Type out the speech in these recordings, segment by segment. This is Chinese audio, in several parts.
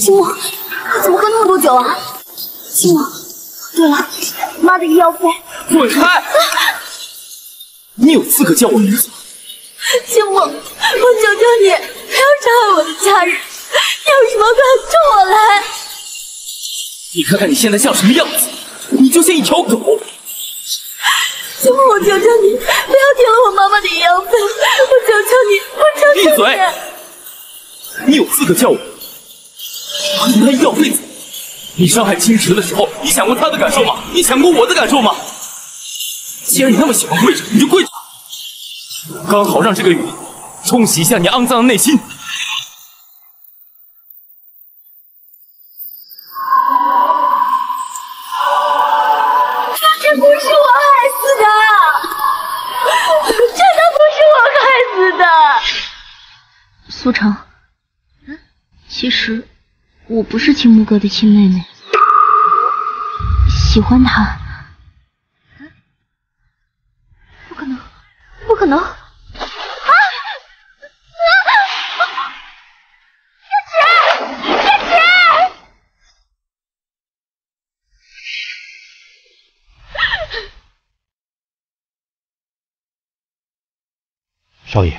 青木，怎么喝那么多酒啊？青木，对了，妈的医药费。滚开！你有资格叫我名字吗？青木，我求求你，不要伤害我的家人，你有什么本冲我来！你看看你现在像什么样子，你就像一条狗。青木，我求求你，不要停了我妈妈的医药费，我求求你，我求求你。闭嘴！你有资格叫我？你那医药费你伤害青池的时候，你想过他的感受吗？你想过我的感受吗？既然你那么喜欢跪着，你就跪着，刚好让这个雨冲洗一下你肮脏的内心。不是青木哥的亲妹妹，喜欢他。不可能，不可能！啊！叶璇，叶璇！少爷，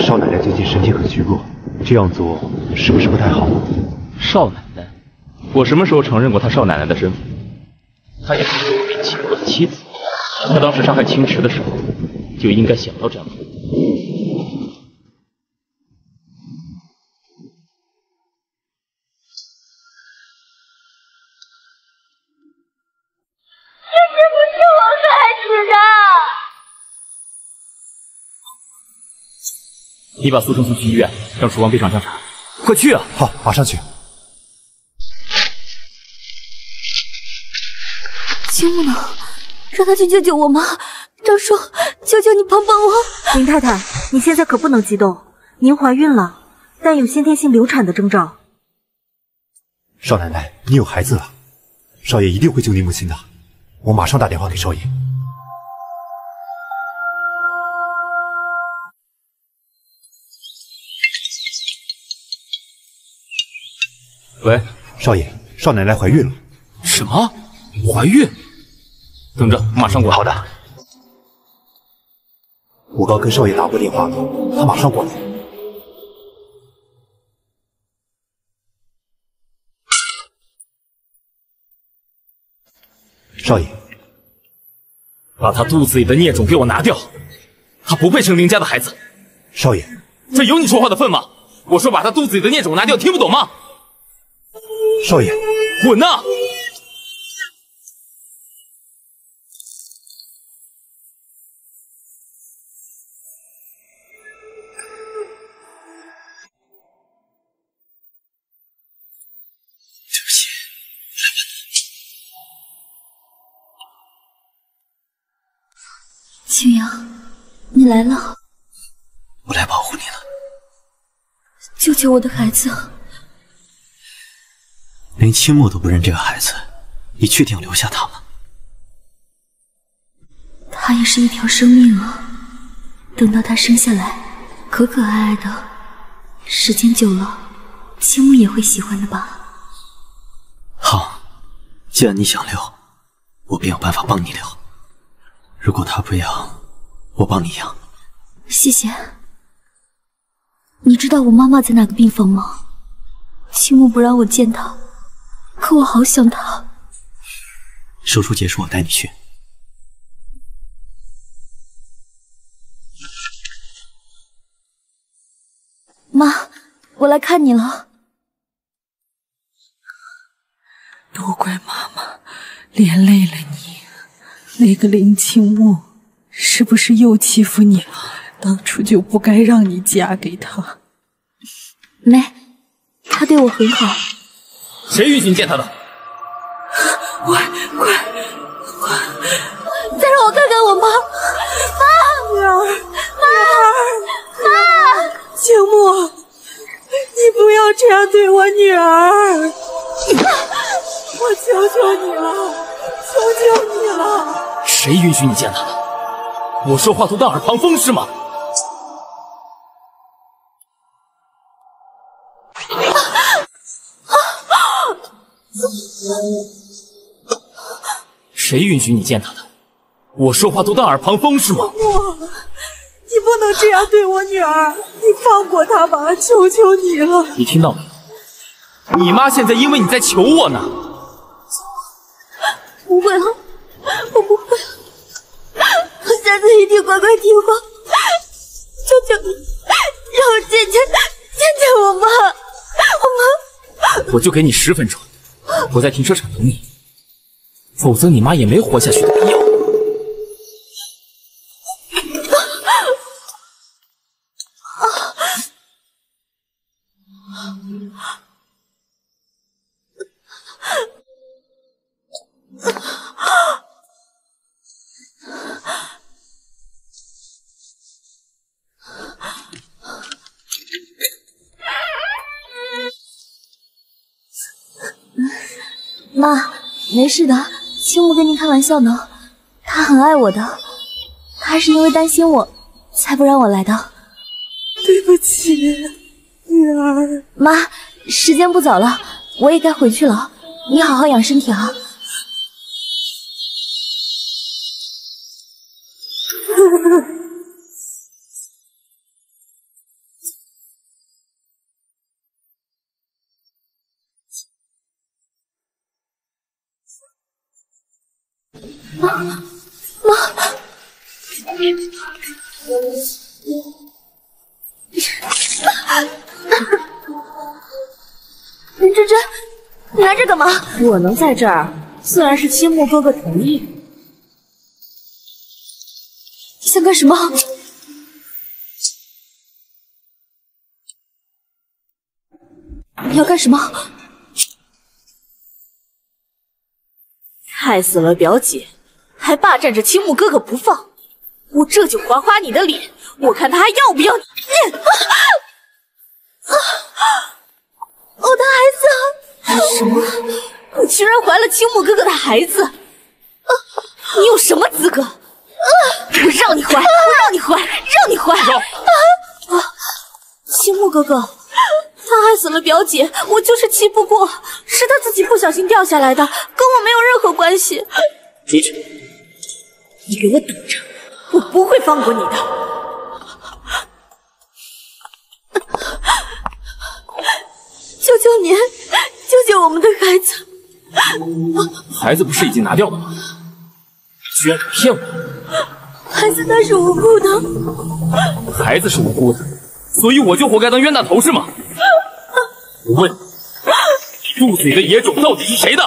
少奶奶最近身体很虚弱，这样做是不是不太好？少奶奶，我什么时候承认过她少奶奶的身份？她也是周斌青木的妻子，她当时杀害青池的时候，就应该想到这样做。这是不是我害死的？你把苏成送去医院，让楚王备上枪查。快去啊！好，马上去。青木呢？让他去救救我妈。张叔，求求你帮帮我！林太太，你现在可不能激动，您怀孕了，但有先天性流产的征兆。少奶奶，你有孩子了，少爷一定会救你母亲的。我马上打电话给少爷。喂，少爷，少奶奶怀孕了。什么？怀孕？等着，马上过来。好的。我刚跟少爷打过电话了，他马上过来。少爷，把他肚子里的孽种给我拿掉，他不配成林家的孩子。少爷，这有你说话的份吗？我说把他肚子里的孽种拿掉，听不懂吗？少爷，滚呐！青你来了，我来保护你了。救救我的孩子！连青木都不认这个孩子，你确定要留下他吗？他也是一条生命啊！等到他生下来，可可爱爱的，时间久了，青木也会喜欢的吧？好，既然你想留，我便有办法帮你留。如果他不要，我帮你养。谢谢。你知道我妈妈在哪个病房吗？青木不让我见她，可我好想她。手术结束，我带你去。妈，我来看你了。都怪妈妈连累了你。那个林青木是不是又欺负你了？当初就不该让你嫁给他。没，他对我很好。谁允许你见他的？快快快！再让我看看我妈！妈，女儿，妈，妈，青木，你不要这样对我女儿！我求求你了，求求你了！谁允许你见他的？我说话都当耳旁风是吗？谁允许你见他的？我说话都当耳旁风是吗？我，你不能这样对我女儿，你放过她吧，求求你了。你听到没有？你妈现在因为你在求我呢。不会了，我不会了，我下次一定乖乖听话。求求你，让我见见见见我妈，我妈。我就给你十分钟，我在停车场等你，否则你妈也没活下去的必要。妈，没事的，青木跟您开玩笑呢。他很爱我的，他是因为担心我才不让我来的。对不起，女儿。妈，时间不早了，我也该回去了。你好好养身体啊。我能在这儿，自然是青木哥哥同意。你想干什么？你要干什么？害死了表姐！还霸占着青木哥哥不放，我这就划划你的脸，我看他还要不要你！啊！我的孩子！什么？你居然怀了青木哥哥的孩子？你有什么资格？我让你怀，我让你怀，让你怀！啊！青木哥哥，他害死了表姐，我就是气不过，是他自己不小心掉下来的，跟我没有任何关系。出去！你给我等着！我不会放过你的！求求您，救救我们的孩子！孩子不是已经拿掉了吗？居然敢骗我！孩子他是无辜的。孩子是无辜的，所以我就活该当冤大头是吗？我问你，肚子里的野种到底是谁的？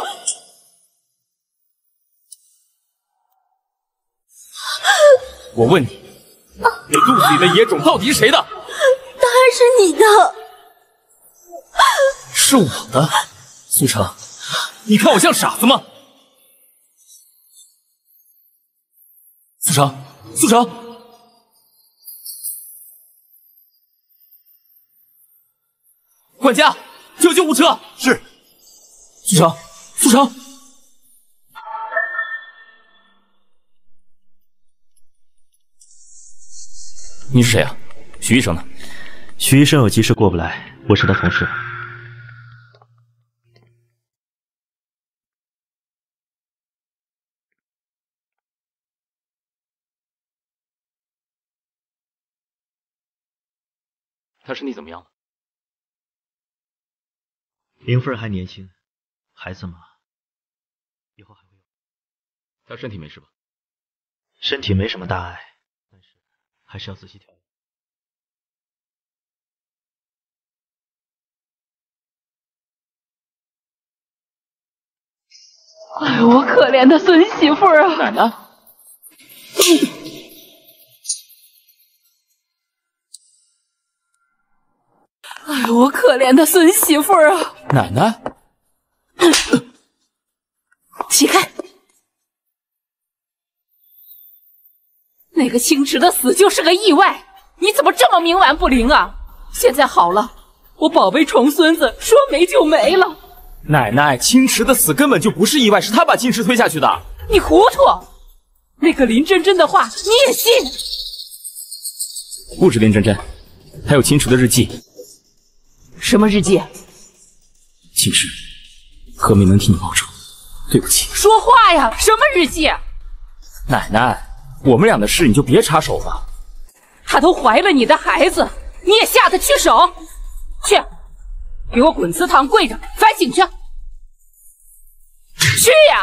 我问你，你肚子里的野种到底是谁的？当然是你的，是我的。苏成，你看我像傻子吗？苏城，苏城，管家，叫救护车。是。苏城，苏城。你是谁啊？徐医生呢？徐医生有急事过不来，我是他同事。他身体怎么样了？林夫人还年轻，孩子嘛，以后还会有。他身体没事吧？身体没什么大碍。但是还是要仔细调养。哎呦，我可怜的孙媳妇啊！奶奶。哎呦，我可怜的孙媳妇儿啊！奶奶。起开！那个青池的死就是个意外，你怎么这么冥顽不灵啊？现在好了，我宝贝重孙子说没就没了。奶奶，青池的死根本就不是意外，是他把青池推下去的。你糊涂！那个林真真的话你也信？不止林真真，还有青池的日记。什么日记？青池，何明能替你报仇。对不起。说话呀！什么日记？奶奶，我们俩的事你就别插手了。她都怀了你的孩子，你也下得去手？去，给我滚祠堂跪着反省去！去呀！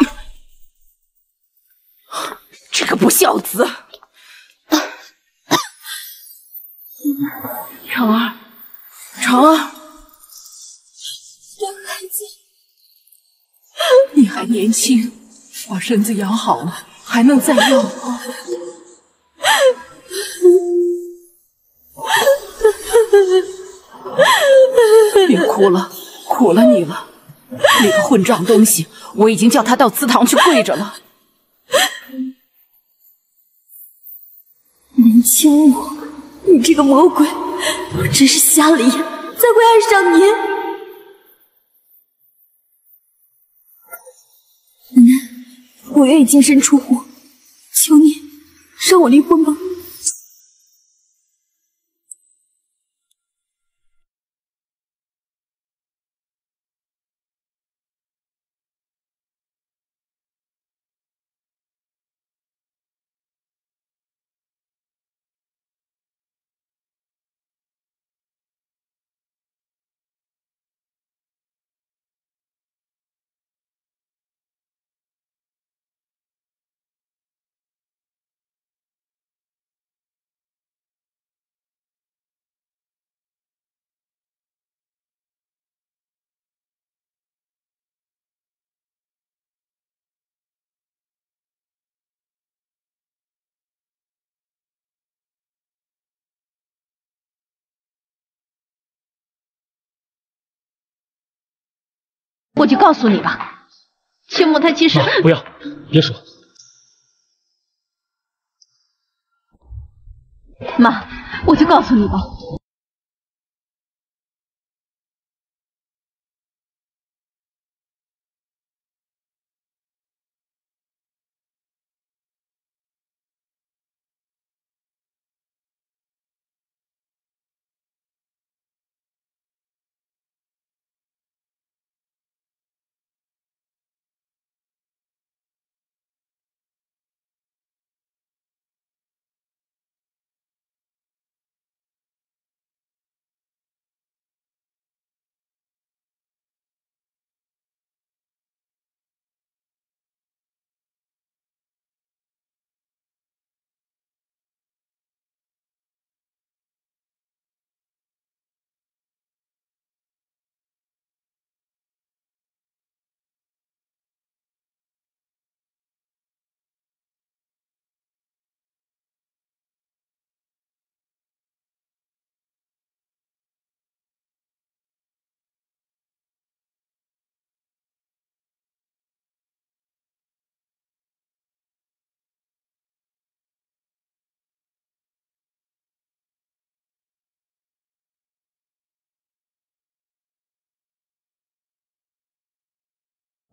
这个不孝子！成儿，成儿，张孩子，你还年轻，把身子养好了，还能再要。别哭了，苦了你了。那个混账东西，我已经叫他到祠堂去跪着了。林清武，你这个魔鬼，我真是瞎了眼，才会爱上你。我愿意净身出户，求你让我离婚吧。我就告诉你吧，青木他其实……不要，别说。妈，我就告诉你吧。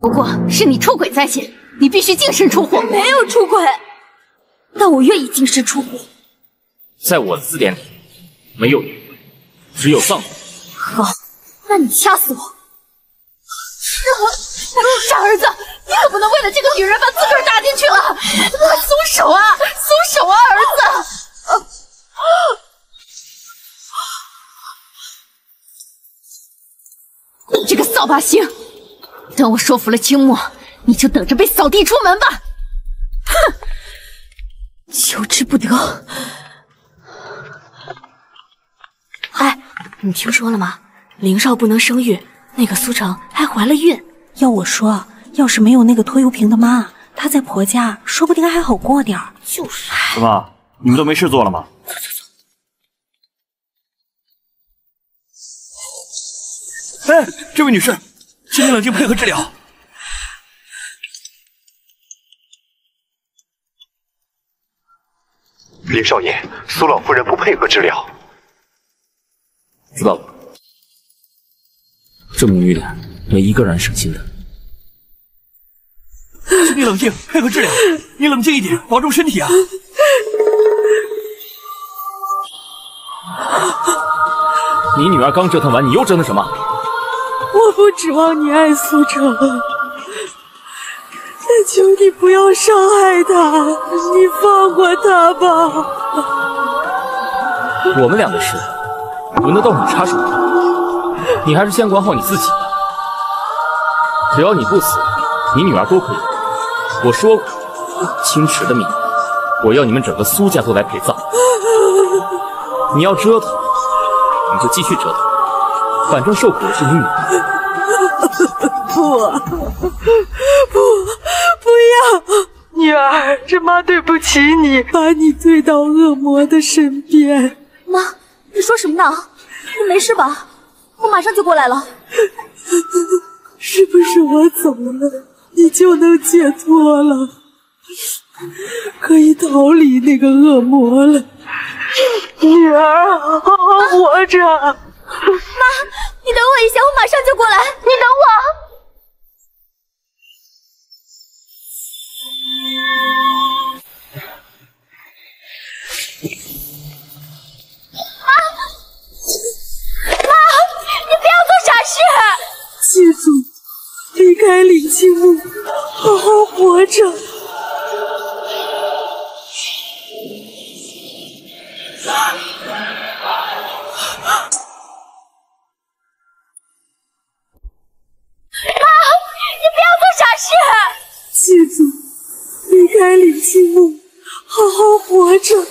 不过是你出轨在先，你必须净身出户。没有出轨，但我愿意净身出户。在我的字典里，没有女人，只有丧女。好，那你掐死我！傻儿子，你可不能为了这个女人把自个儿搭进去了！快松手啊，松手啊，儿子！你这个扫把星！等我说服了青木，你就等着被扫地出门吧！哼，求之不得。哎，你听说了吗？林少不能生育，那个苏城还怀了孕。要我说，要是没有那个拖油瓶的妈，她在婆家说不定还好过点儿。就是。怎么，你们都没事做了吗？走走走。哎，这位女士。请你冷静配合治疗。林少爷，苏老夫人不配合治疗。知道了，这母女俩没一个让人省心的。请你冷静，配合治疗。你冷静一点，保重身体啊！你女儿刚折腾完，你又折腾什么？我不指望你爱苏城，但求你不要伤害他，你放过他吧。我们俩的事，轮得到你插手吗？你还是先管好你自己吧。只要你不死，你女儿都可以。我说过，青池的命，我要你们整个苏家都来陪葬。你要折腾，你就继续折腾，反正受苦的是你女儿。不，不，不要！女儿，这妈对不起你，把你推到恶魔的身边。妈，你说什么呢？你没事吧？我马上就过来了。是不是我走了，你就能解脱了？可以逃离那个恶魔了？女儿，好好活着。等我一下，我马上就过来。你等我。妈，妈，你不要做傻事。记住，离开林清木，好好活着。妈，记住，离开李青木，好好活着。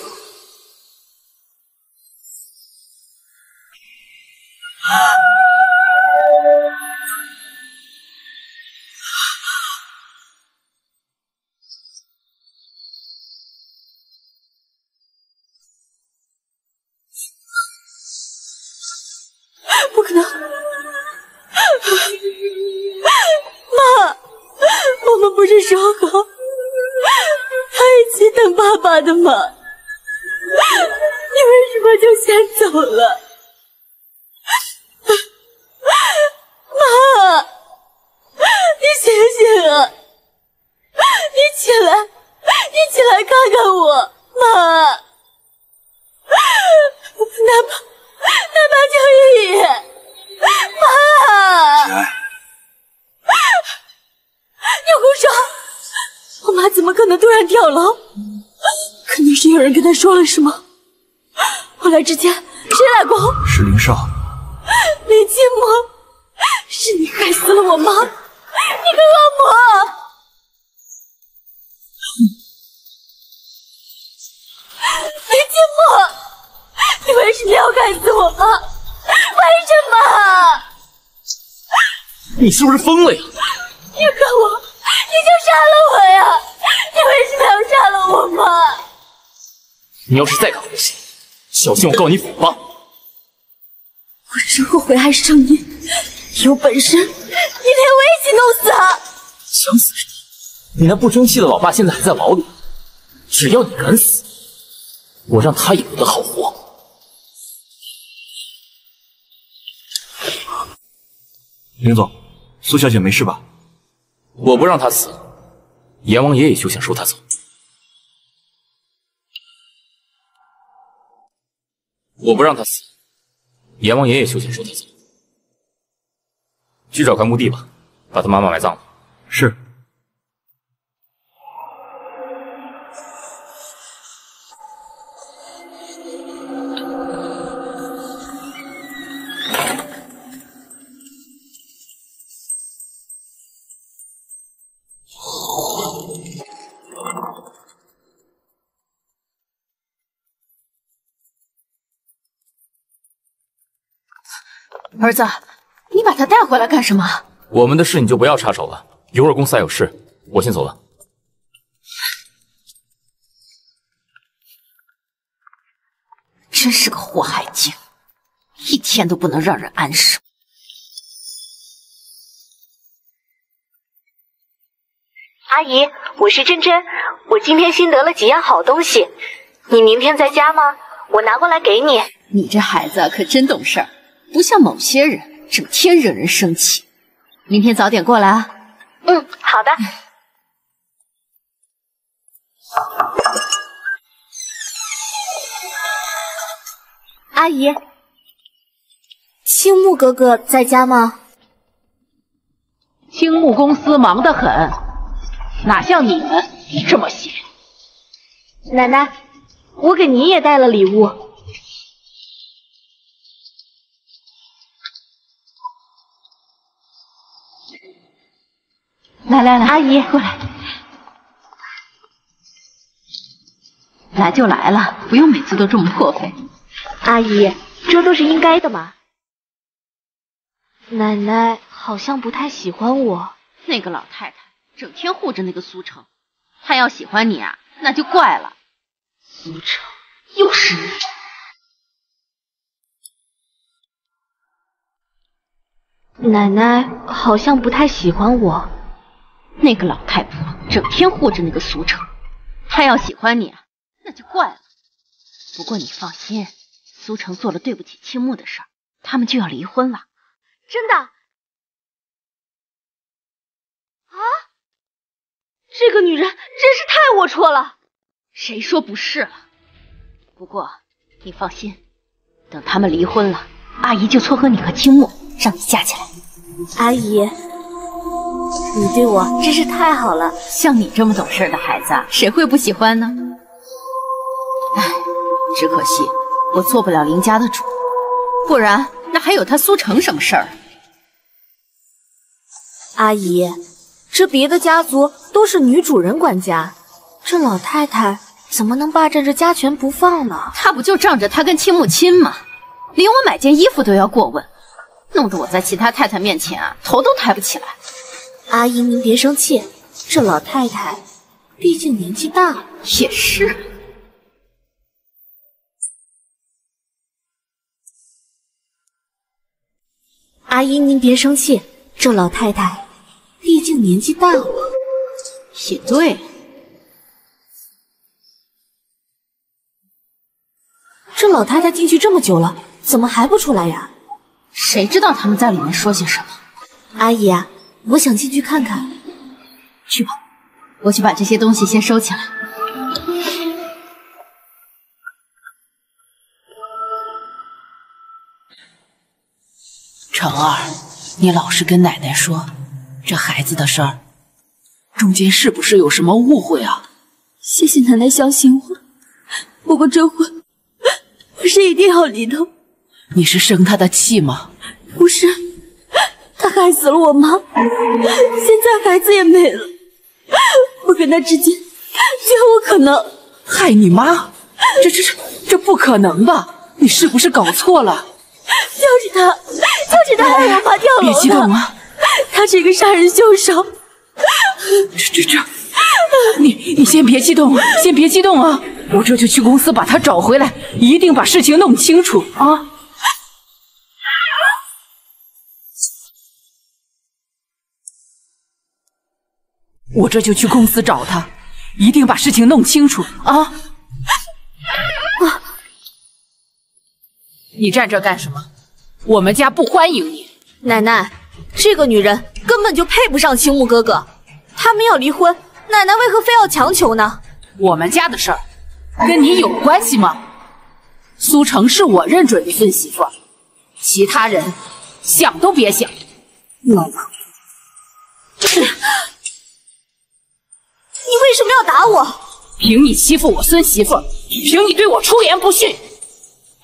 等爸爸的吗？你为什么就先走了？妈，你醒醒啊！你起来，你起来看看我，妈！哪怕哪怕就一眼，妈！你胡说！我妈怎么可能突然跳楼？肯定是有人跟他说了什么。我来之前谁来过？是林少。林清魔，是你害死了我妈！你个恶魔！林清魔，你为什么要害死我妈？为什么？你是不是疯了呀？你看我，你就杀了我呀！你为什么要杀了我妈？你要是再敢回心，小心我告你诽谤！我真后悔爱上你，有本事你连我一起弄死他！想死是你，你那不争气的老爸现在还在牢里，只要你敢死，我让他也不得好活。林总，苏小姐没事吧？我不让她死，阎王爷也休想收她走。我不让他死，阎王爷也休想说他走。去找块墓地吧，把他妈妈埋葬了。是。儿子，你把他带回来干什么？我们的事你就不要插手了。一会儿公司还有事，我先走了。真是个祸害精，一天都不能让人安生。阿姨，我是珍珍，我今天新得了几样好东西，你明天在家吗？我拿过来给你。你这孩子可真懂事儿，不像某些人整天惹人生气。明天早点过来啊。嗯，好的。阿姨，青木哥哥在家吗？青木公司忙得很，哪像你们这么闲。奶奶，我给您也带了礼物。来来来，阿姨过来，来就来了，不用每次都这么破费。阿姨，这都是应该的嘛。奶奶好像不太喜欢我。那个老太太整天护着那个苏成，她要喜欢你啊，那就怪了。苏成，又是你。奶奶好像不太喜欢我。那个老太婆整天护着那个苏成，她要喜欢你啊，那就怪了。不过你放心，苏成做了对不起青木的事儿，他们就要离婚了。真的？啊？这个女人真是太龌龊了。谁说不是了？不过你放心，等他们离婚了，阿姨就撮合你和青木，让你嫁进来。阿姨，你对我真是太好了。像你这么懂事的孩子，谁会不喜欢呢？唉，只可惜我做不了林家的主，不然那还有他苏成什么事儿？阿姨，这别的家族都是女主人管家，这老太太怎么能霸占着家权不放呢？她不就仗着她跟青木亲吗？连我买件衣服都要过问，弄得我在其他太太面前啊头都抬不起来。阿姨，您别生气，这老太太毕竟年纪大了。也是。阿姨，您别生气，这老太太毕竟年纪大了。也对。这老太太进去这么久了，怎么还不出来呀？谁知道他们在里面说些什么？阿姨啊，我想进去看看。去吧，我去把这些东西先收起来。成儿，你老实跟奶奶说，这孩子的事儿，中间是不是有什么误会啊？谢谢奶奶相信我，不过这婚我是一定要离的。你是生他的气吗？不是，他害死了我妈，现在孩子也没了，我跟他之间绝无可能。害你妈？这这这这不可能吧？你是不是搞错了？就是他，就是他害我妈跳楼的。别激动啊！他是一个杀人凶手。这这这，你你先别激动，先别激动啊！我这就去公司把他找回来，一定把事情弄清楚啊！我这就去公司找他，一定把事情弄清楚啊！啊你站这干什么？我们家不欢迎你。奶奶，这个女人根本就配不上青木哥哥，他们要离婚，奶奶为何非要强求呢？我们家的事儿跟你有关系吗？苏成是我认准的孙媳妇，其他人想都别想。老婆，你为什么要打我？凭你欺负我孙媳妇，凭你对我出言不逊，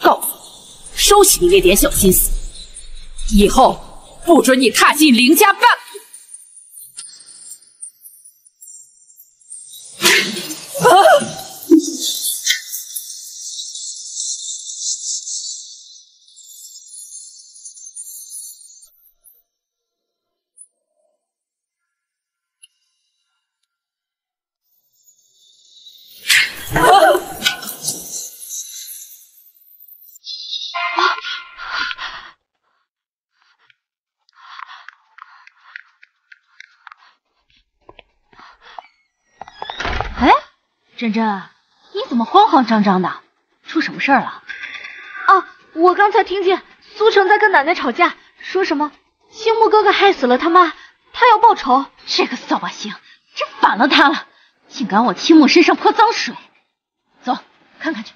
告诉你，收起你那点小心思，以后不准你踏进林家半步。真，你怎么慌慌张张的？出什么事儿了？啊，我刚才听见苏成在跟奶奶吵架，说什么青木哥哥害死了他妈，他要报仇。这个扫把星真反了他了，竟敢往青木身上泼脏水！走，看看去。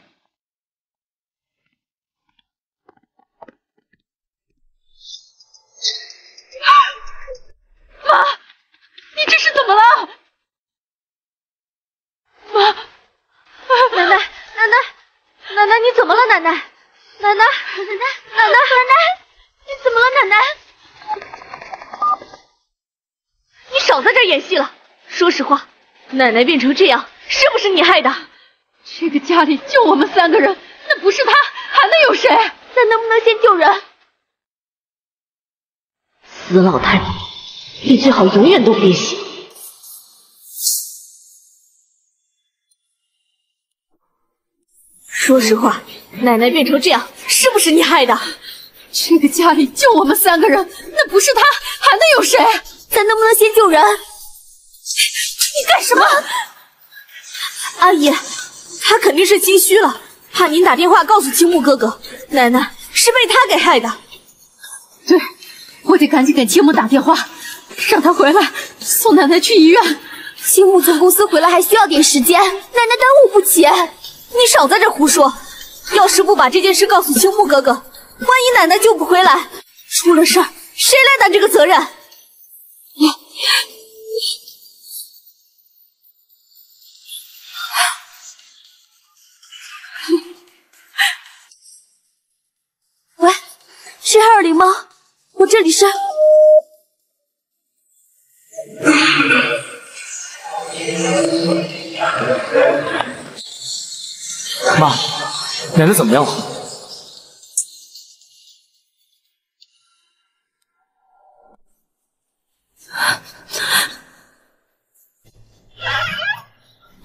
妈，你这是怎么了？奶奶？奶奶，奶奶，奶奶，奶奶奶，你怎么了，奶奶？你少在这演戏了。说实话，奶奶变成这样，是不是你害的？这个家里就我们三个人，那不是他还能有谁？那能不能先救人？死老太婆，你最好永远都别醒。说实话，奶奶变成这样，是不是你害的？这个家里就我们三个人，那不是他还能有谁？咱能不能先救人？你干什么？阿姨，他肯定是心虚了，怕您打电话告诉青木哥哥，奶奶是被他给害的。对，我得赶紧给青木打电话，让他回来送奶奶去医院。青木从公司回来还需要点时间，奶奶耽误不起。你少在这胡说！要是不把这件事告诉青木哥哥，万一奶奶救不回来，出了事儿谁来担这个责任？喂，是二零吗？我这里是。妈，奶奶怎么样了？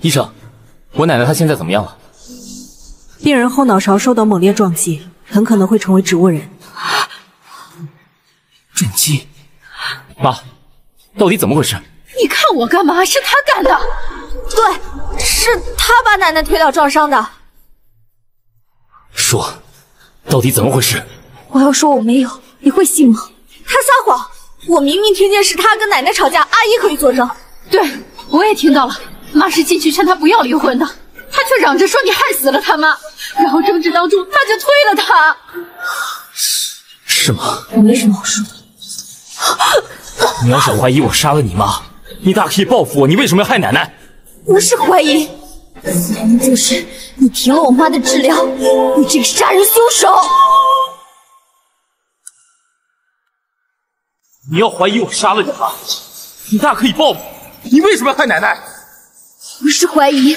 医生，我奶奶她现在怎么样了？病人后脑勺受到猛烈撞击，很可能会成为植物人。撞击？妈，到底怎么回事？你看我干嘛？是他干的。对，是他把奶奶推倒撞伤的。说，到底怎么回事？我要说我没有，你会信吗？他撒谎，我明明听见是他跟奶奶吵架，阿姨可以作证。对，我也听到了，妈是进去劝他不要离婚的，他却嚷着说你害死了他妈，然后争执当中他就推了他。是吗？我没什么好说的。你要是怀疑我杀了你妈，你大可以报复我，你为什么要害奶奶？不是怀疑，分明就是你停了我妈的治疗，你这个杀人凶手！你要怀疑我杀了你妈，你大可以报复，你为什么要害奶奶？不是怀疑，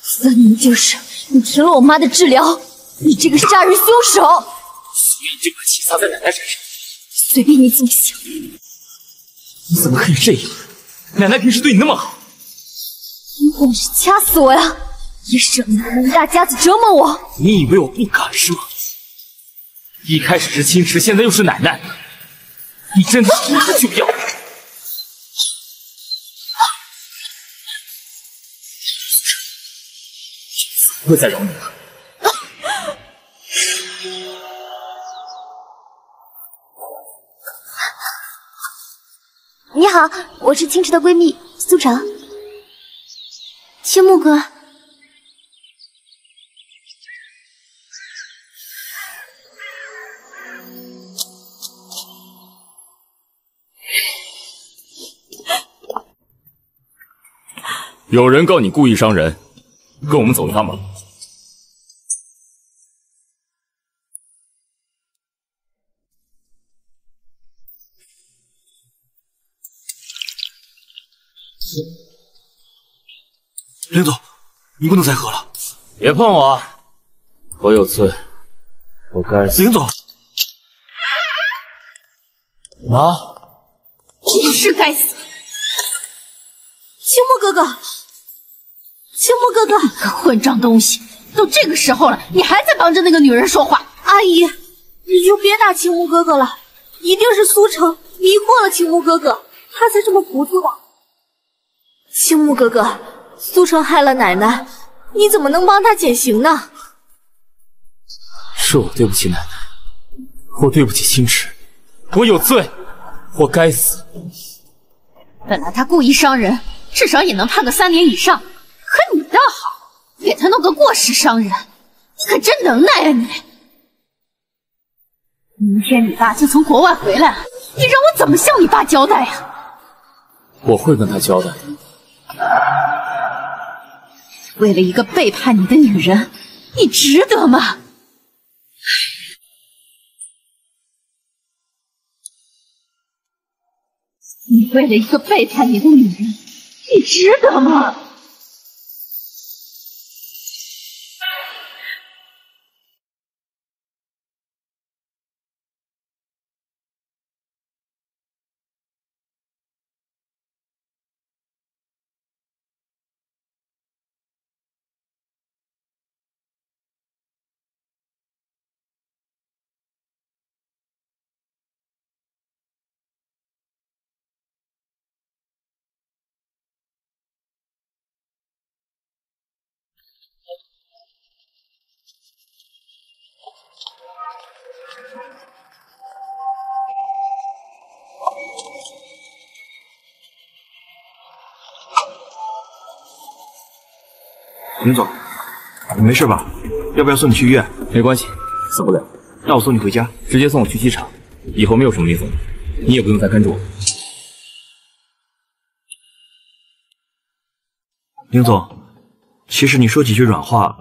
分明就是你停了我妈的治疗，你这个杀人凶手！所以就把气撒在奶奶身上。随便你怎么想。你怎么可以这样？奶奶平时对你那么好。你等着掐死我呀！也省得你们一大家子折磨我。你以为我不敢是吗？一开始是青池，现在又是奶奶，你真的是不就要？不会再饶你了。你好，我是青池的闺蜜苏成。青木哥，有人告你故意伤人，跟我们走一趟吧。林总，你不能再喝了。别碰我，我有罪，我该死。林总，妈，你是该死！青木哥哥，青木哥哥，你个混账东西！都这个时候了，你还在帮着那个女人说话。阿姨，你就别打青木哥哥了，一定是苏城迷惑了青木哥哥，他才这么糊涂的。青木哥哥，苏城害了奶奶，你怎么能帮他减刑呢？是我对不起奶奶，我对不起青池，我有罪，我该死。本来他故意伤人，至少也能判个三年以上。可你倒好，给他弄个过失伤人，你可真能耐啊你！明天你爸就从国外回来了，你让我怎么向你爸交代呀？我会跟他交代的。为了一个背叛你的女人你值得吗？你为了一个背叛你的女人你值得吗？林总，你没事吧？要不要送你去医院？没关系，死不了。那我送你回家，直接送我去机场。以后没有什么林总，你也不用再跟着我。林总，其实你说几句软话，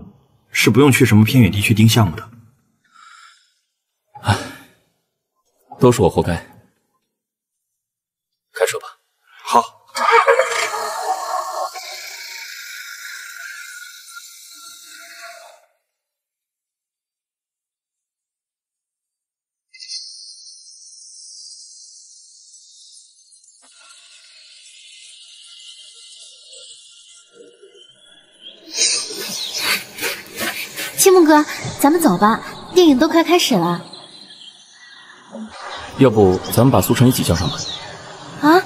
是不用去什么偏远地区盯项目的。唉，都是我活该。开车吧。好。哥，咱们走吧，电影都快开始了。要不咱们把苏城一起叫上吧？啊？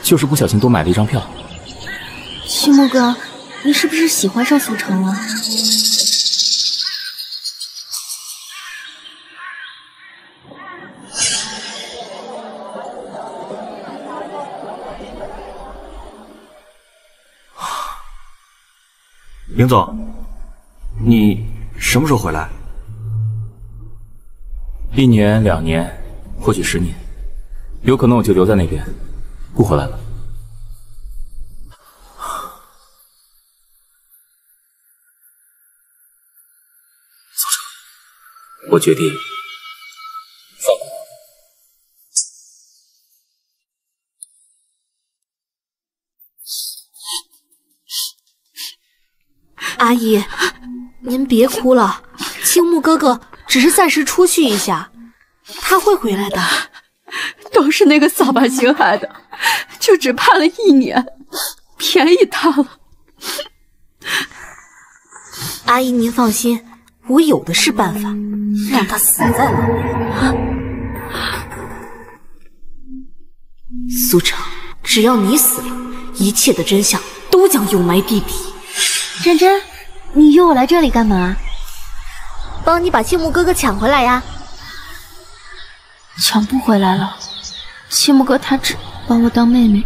就是不小心多买了一张票。青木哥，你是不是喜欢上苏城了？林总，你什么时候回来？一年、两年，或许十年，有可能我就留在那边，不回来了。我决定放过你。阿姨，您别哭了，青木哥哥只是暂时出去一下，他会回来的。都是那个扫把星害的，就只判了一年，便宜他了。阿姨，您放心，我有的是办法，让他死在外面。苏城，只要你死了，一切的真相都将永埋地底。珍珍，你约我来这里干嘛？帮你把青木哥哥抢回来呀！抢不回来了，青木哥他只把我当妹妹。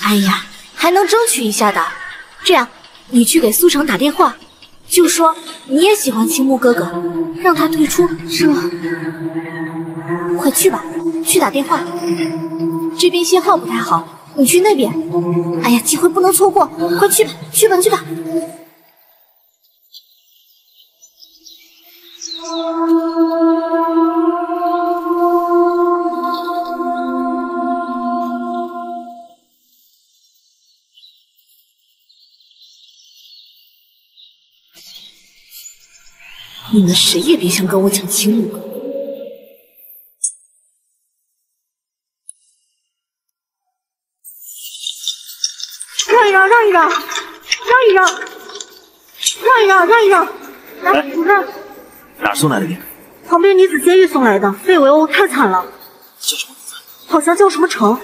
哎呀，还能争取一下的。这样，你去给苏城打电话，就说你也喜欢青木哥哥，让他退出。这，快去吧，去打电话。这边信号不太好。你去那边，哎呀，机会不能错过，快去吧，去吧，去吧。你们谁也别想跟我抢青木让让，一让，让一让，让一让。来，主任，哪儿送来的你？旁边女子监狱送来的，被围殴太惨了。叫什么名字？好像叫什么城。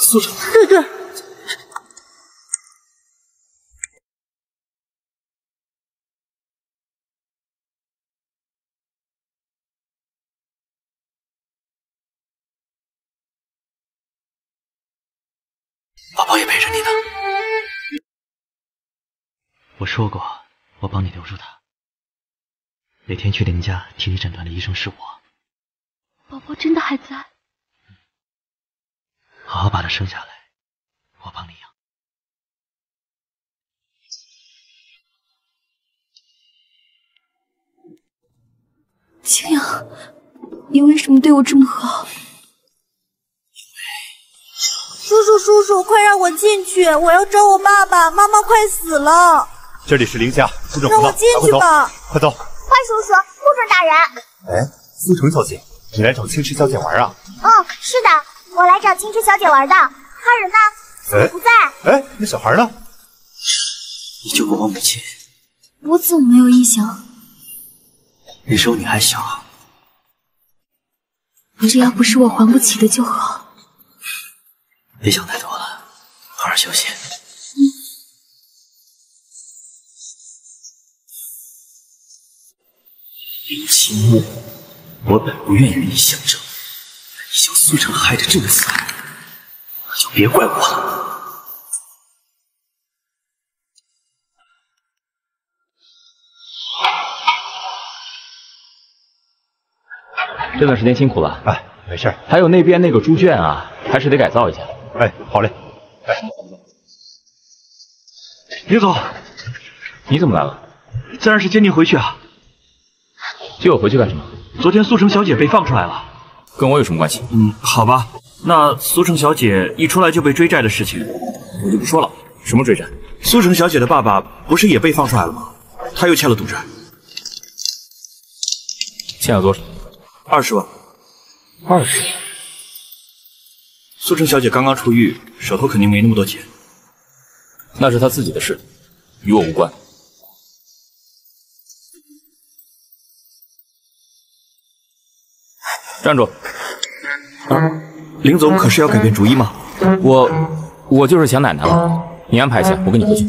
苏城。对对。说过，我帮你留住他。那天去林家替你诊断的医生是我。宝宝真的还在？好好把他生下来，我帮你养。青阳，你为什么对我这么好？叔叔叔叔，快让我进去！我要找我爸爸，妈妈快死了！这里是林家，苏正让我进去吧！快走！坏叔叔，顾准大人。哎，苏城小姐，你来找青池小姐玩啊？嗯，是的，我来找青池小姐玩的。他人呢？怎么不在？哎，那小孩呢？你救过我母亲，我怎么没有印象？那时候你还小，只要不是我还不起的就好。别想太多了，好好休息。林清木，我本不愿与你相争，但你将苏城害得这么惨，那就别怪我了。这段时间辛苦了。哎，没事。还有那边那个猪圈啊，还是得改造一下。哎，好嘞。哎，林总，你怎么来了？自然是接您回去啊。接我回去干什么？昨天苏城小姐被放出来了，跟我有什么关系？嗯，好吧。那苏城小姐一出来就被追债的事情，我就不说了。什么追债？苏城小姐的爸爸不是也被放出来了吗？他又欠了赌债，欠了多少？二十万。二十万。苏城小姐刚刚出狱，手头肯定没那么多钱。那是她自己的事，与我无关。站住！啊林总可是要改变主意吗？我，我就是想奶奶了。你安排一下，我跟你回去。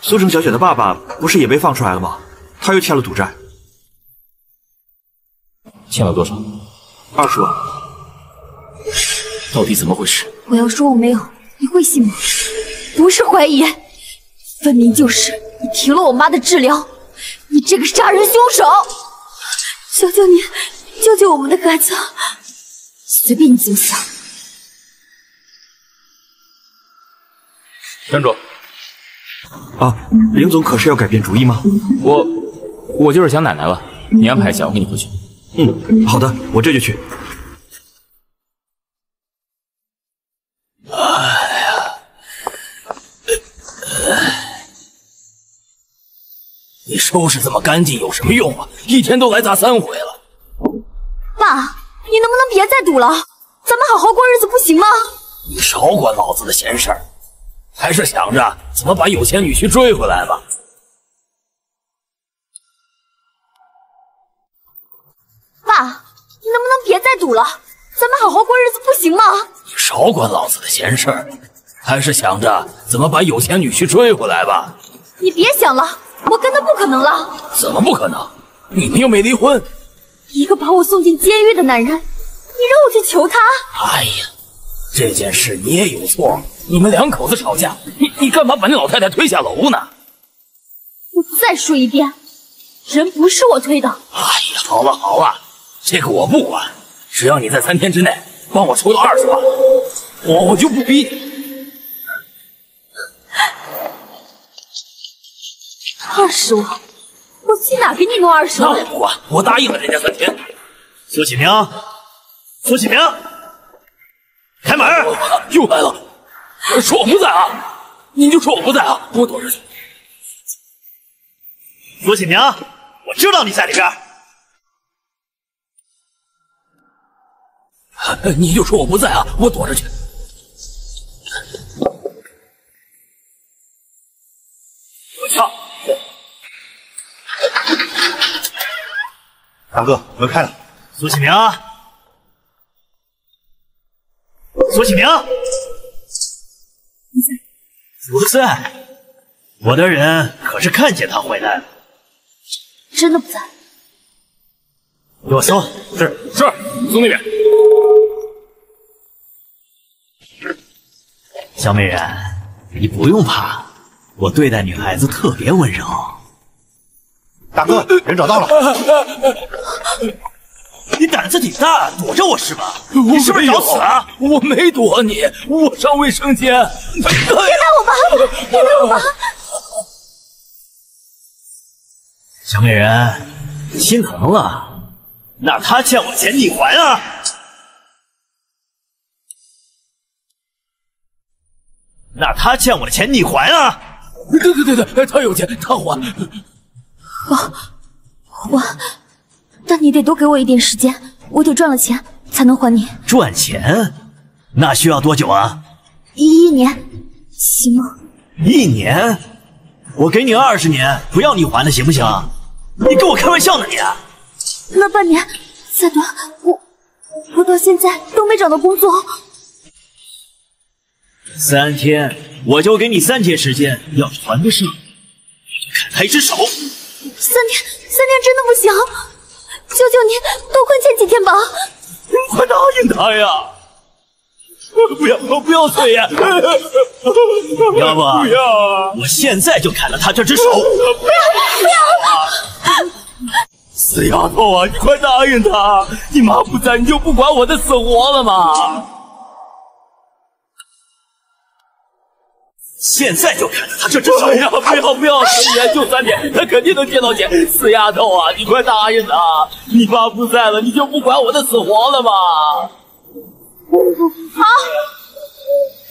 苏城小姐的爸爸不是也被放出来了吗？他又欠了赌债，欠了多少？二十万。到底怎么回事？我要说我没有，你会信吗？不是怀疑，分明就是你停了我妈的治疗，你这个杀人凶手！求求你，救救我们的孩子，随便你怎么想。站住！啊，林总可是要改变主意吗？我，我就是想奶奶了。你安排一下，我跟你回去。嗯，好的，我这就去。哎呀，你收拾这么干净有什么用啊？一天都来砸三回了。爸，你能不能别再赌了？咱们好好过日子不行吗？你少管老子的闲事儿，还是想着怎么把有钱女婿追回来吧。爸，你能不能别再赌了？咱们好好过日子不行吗？你少管老子的闲事儿，还是想着怎么把有钱女婿追回来吧。你别想了，我跟他不可能了。怎么不可能？你们又没离婚。一个把我送进监狱的男人，你让我去求他？哎呀，这件事你也有错。你们两口子吵架，你你干嘛把那老太太推下楼呢？我再说一遍，人不是我推的。哎呀，好了好了，这个我不管，只要你在三天之内帮我筹到二十万，我我就不逼你。二十万，我去哪给你弄二十万？那我不管，我答应了人家三天。苏启明，苏启明，开门！又来了，说我不在啊，您就说我不在啊，我躲着去。苏启明，我知道你在里边。你就说我不在啊，我躲着去。大哥，门开了。苏启明，苏启明，不在。我的人可是看见他回来了。真的不在。给我搜。是是，搜那边。小美人，你不用怕，我对待女孩子特别温柔。大哥，人找到了。你胆子挺大，躲着我是吧？你是不是找死啊？我没躲你，我上卫生间。别打我吧！别打我吧！小美人，心疼了。那他欠我钱你还啊！那他欠我的钱你还啊！对对对对，他有钱，他还。好，还，但你得多给我一点时间，我得赚了钱才能还你。赚钱？那需要多久啊？一一年，行吗？一年？我给你二十年，不要你还了行不行？你跟我开玩笑呢你？那半年，再短，我我到现在都没找到工作。三天，我就给你三天时间，要是还不上，砍他一只手。三天，三天真的不行，求求您多宽限几天吧！你快答应他呀！不要，不要催呀！要不，不要，我现在就砍了他这只手！不要，不要！死丫头啊，你快答应他！你妈不在，你就不管我的死活了吗？现在就砍了他这只手！哎呀，不要不要，三天就三天，他肯定能借到钱。死丫头啊，你快答应他！你爸不在了，你就不管我的死活了吗？好，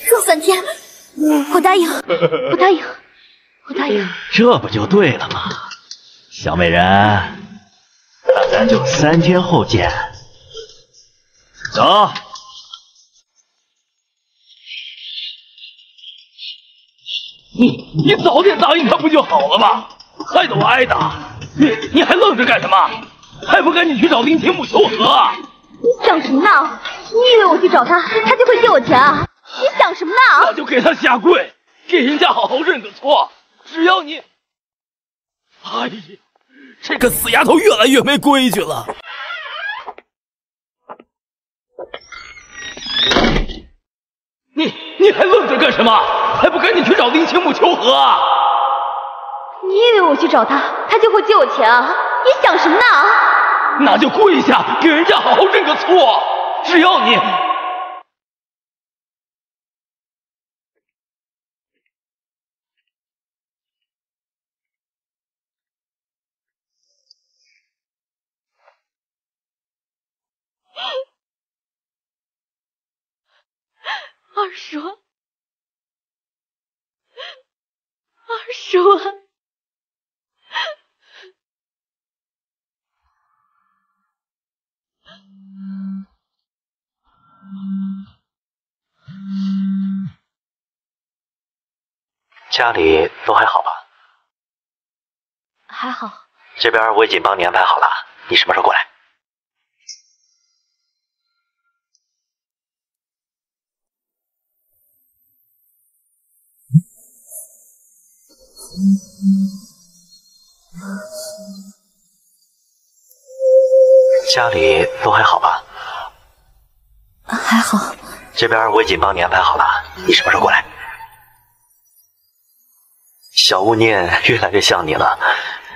就三天，我答应，我答应，我答应。这不就对了吗？小美人，那咱就三天后见。走。你你早点答应他不就好了吗？害得我挨打，你你还愣着干什么？还不赶紧去找林青木求和？啊你想什么呢？你以为我去找他，他就会借我钱啊？你想什么呢？那就给他下跪，给人家好好认个错。只要你……哎呀，这个死丫头越来越没规矩了。你你还愣着干什么？还不赶紧去找林青木求和啊！你以为我去找他，他就会借我钱啊？你想什么呢？那就跪下，给人家好好认个错。只要你……二十万，二十万。家里都还好吧？还好。这边我已经帮你安排好了，你什么时候过来？家里都还好吧？还好。这边我已经帮你安排好了，你什么时候过来？小勿念越来越像你了，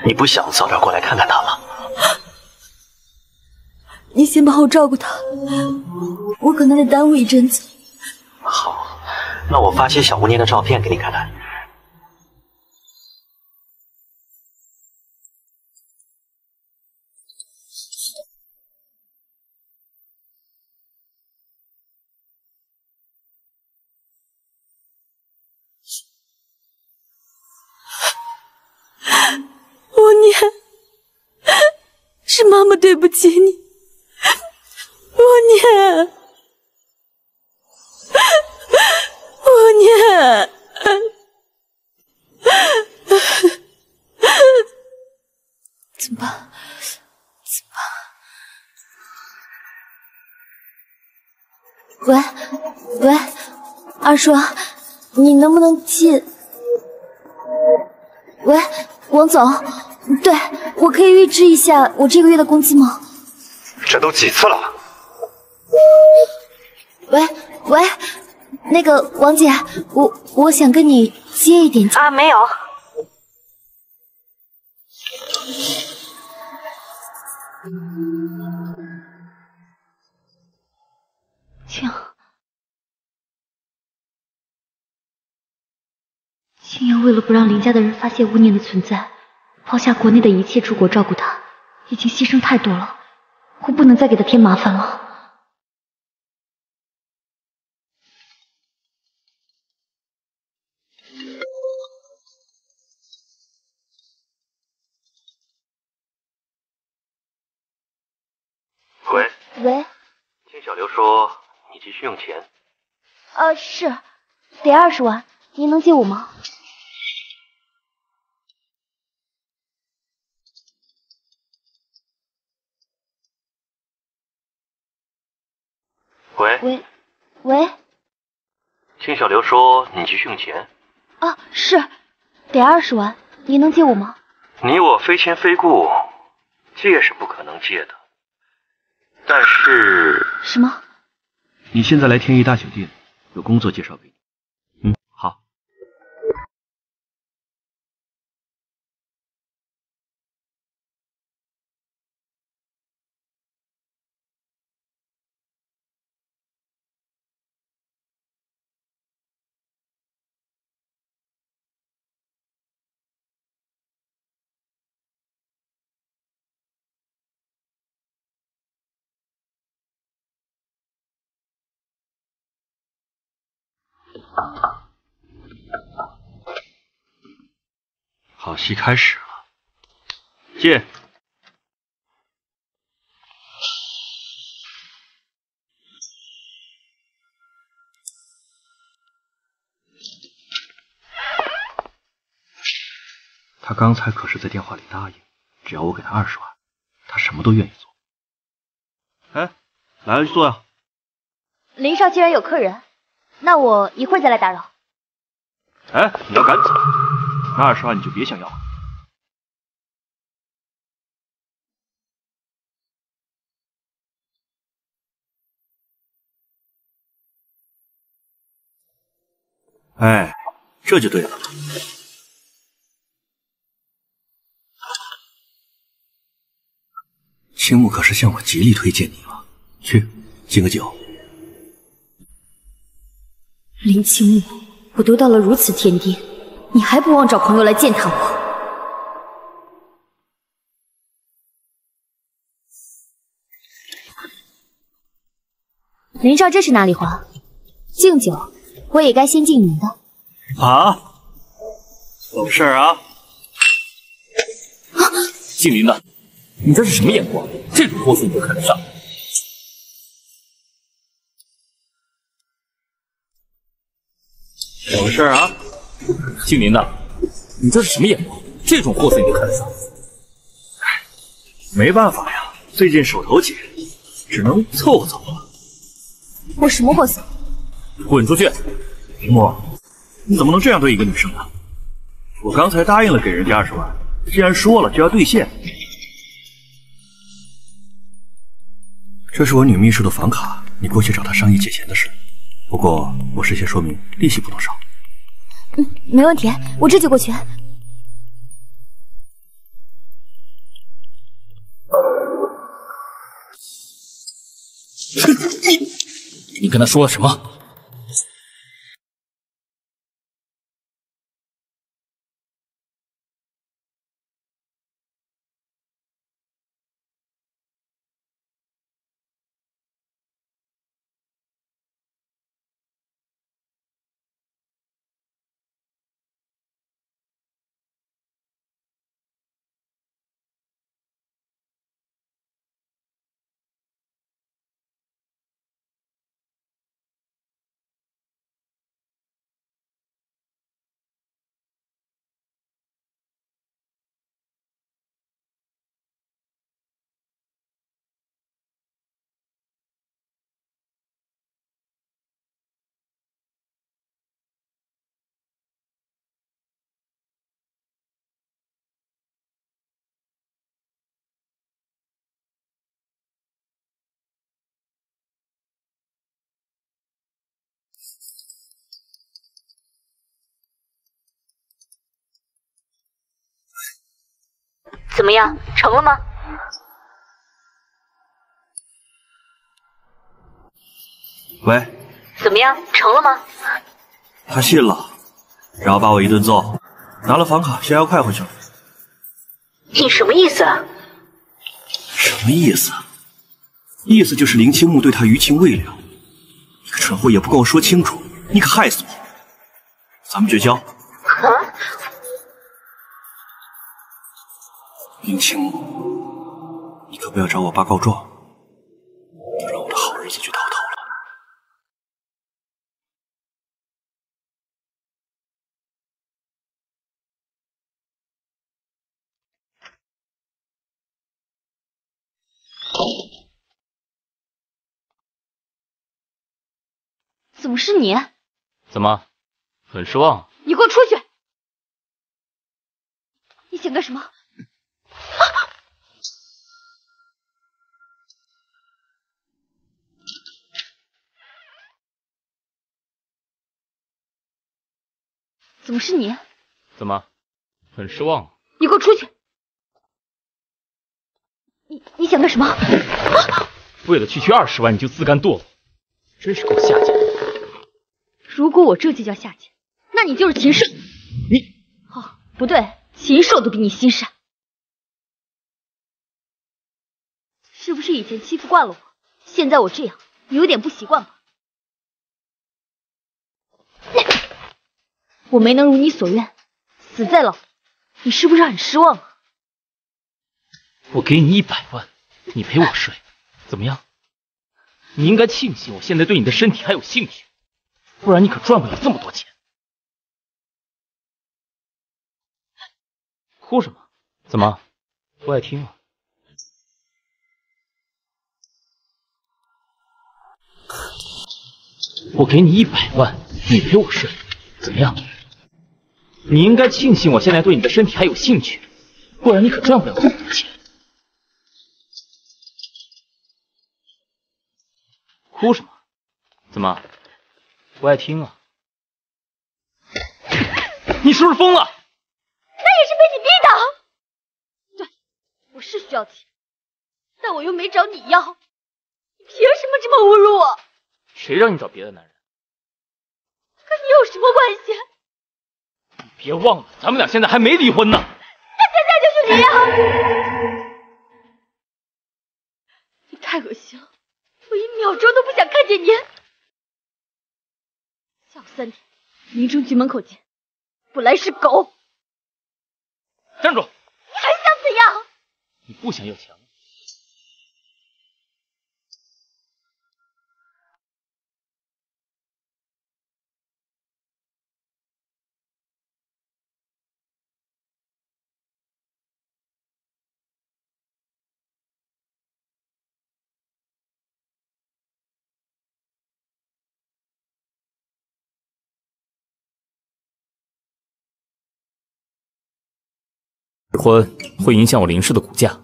你不想早点过来看看他吗？你先帮我照顾他，我可能得耽误一阵子。好，那我发些小勿念的照片给你看看。二叔，你能不能借？喂，王总，对我可以预支一下我这个月的工资吗？这都几次了？喂喂，那个王姐，我我想跟你借一点钱啊，没有。青，青瑶为了不让林家的人发现吴念的存在，抛下国内的一切出国照顾他，已经牺牲太多了。我不能再给他添麻烦了。喂，喂，听小刘说你急需用钱，呃，是，得二十万，您能借我吗？喂喂，喂，听小刘说你急需用钱，啊，是，得二十万，您能借我吗？你我非亲非故，借是不可能借的。但是什么？你现在来天意大酒店，有工作介绍给你。好戏开始了，进。他刚才可是在电话里答应，只要我给他二十万，他什么都愿意做。哎，来了就坐呀。林少既然有客人，那我一会儿再来打扰。哎，你要赶走，那二十万你就别想要了。哎，这就对了。青木可是向我极力推荐你了，去敬个酒。林青木，我都到了如此田地，你还不忘找朋友来践踏我？林少，这是哪里话？敬酒，我也该先敬您的。啊？有事啊？姓林的，你这是什么眼光？这种货色你都看得上？有事啊？姓林的，你这是什么眼光？这种货色你都看得上？没办法呀，最近手头紧，只能凑合凑合。我什么货色？滚出去！林墨，你怎么能这样对一个女生呢？我刚才答应了给人家二十万，既然说了就要兑现。这是我女秘书的房卡，你过去找她商议借钱的事。不过我事先说明，利息不能少。嗯，没问题，我这就过去。你，你跟他说了什么？怎么样，成了吗？喂，怎么样，成了吗？他信了，然后把我一顿揍，拿了房卡，逍遥快回去了。你什么意思啊？什么意思？意思就是林青木对他余情未了。你个蠢货也不跟我说清楚，你可害死我！咱们绝交。林青木，你可不要找我爸告状，不然我的好日子就到头了。怎么是你？怎么，很失望？你给我出去！你想干什么？怎么是你？怎么，很失望？你给我出去！你你想干什么？为了区区二十万你就自甘堕落，真是够下贱！如果我这就叫下贱，那你就是禽兽。你哦，不对，禽兽都比你心善。是不是以前欺负惯了我，现在我这样有点不习惯吧？我没能如你所愿，死在牢里，你是不是很失望啊？我给你一百万，你陪我睡，怎么样？你应该庆幸我现在对你的身体还有兴趣，不然你可赚不了这么多钱。哭什么？怎么不爱听啊？我给你一百万，你陪我睡，怎么样？你应该庆幸我现在对你的身体还有兴趣，不然你可赚不了这么多钱。哭什么？怎么不爱听啊？你是不是疯了？那也是被你逼的。对，我是需要钱，但我又没找你要，你凭什么这么侮辱我？谁让你找别的男人？跟你有什么关系？你别忘了，咱们俩现在还没离婚呢。那现在就是离啊！你太恶心了，我一秒钟都不想看见你。下午三点，民政局门口见。不来是狗。站住！你还想怎样？你不想要钱离婚会影响我林氏的股价。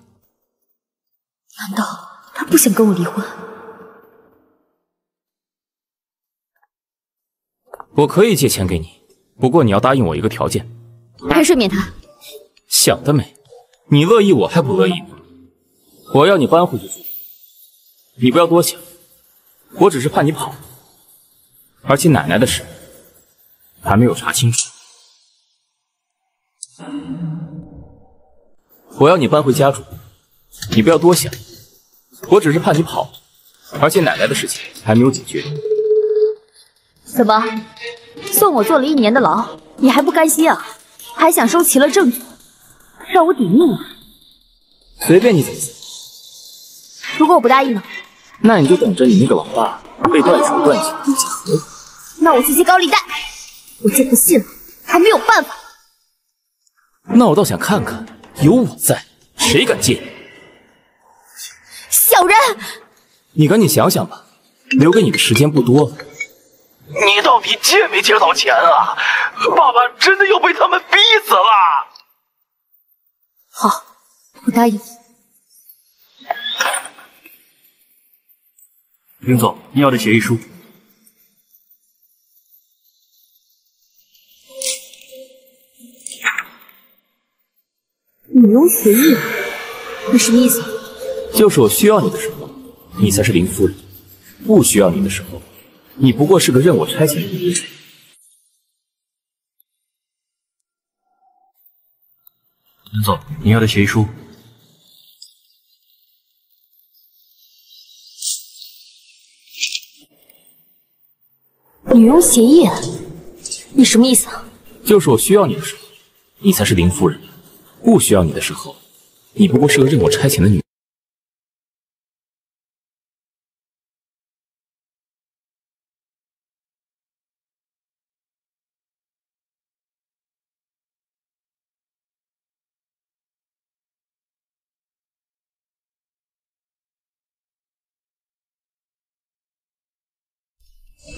难道他不想跟我离婚？我可以借钱给你，不过你要答应我一个条件。还睡免谈。想得美！你乐意，我还不乐意呢。我要你搬回去住，你不要多想。我只是怕你跑，而且奶奶的事还没有查清楚。我要你搬回家住，你不要多想。我只是怕你跑，而且奶奶的事情还没有解决。怎么，送我坐了一年的牢，你还不甘心啊？还想收齐了证据，让我抵命啊？随便你怎么想。如果我不答应呢？那你就等着你那个老爸被断手断脚下河。那我去借高利贷，我就不信了，还没有办法。那我倒想看看，有我在，谁敢借你？小人！你赶紧想想吧，留给你的时间不多了。你到底借没借到钱啊？爸爸真的要被他们逼死了！好，我答应。林总，你要的协议书。女佣协议，你什么意思？就是我需要你的时候，你才是林夫人，不需要你的时候，你不过是个任我差遣的人。林总，你要的协议书。女佣协议，你什么意思？就是我需要你的时候，你才是林夫人。不需要你的时候，你不过是个任我差遣的女。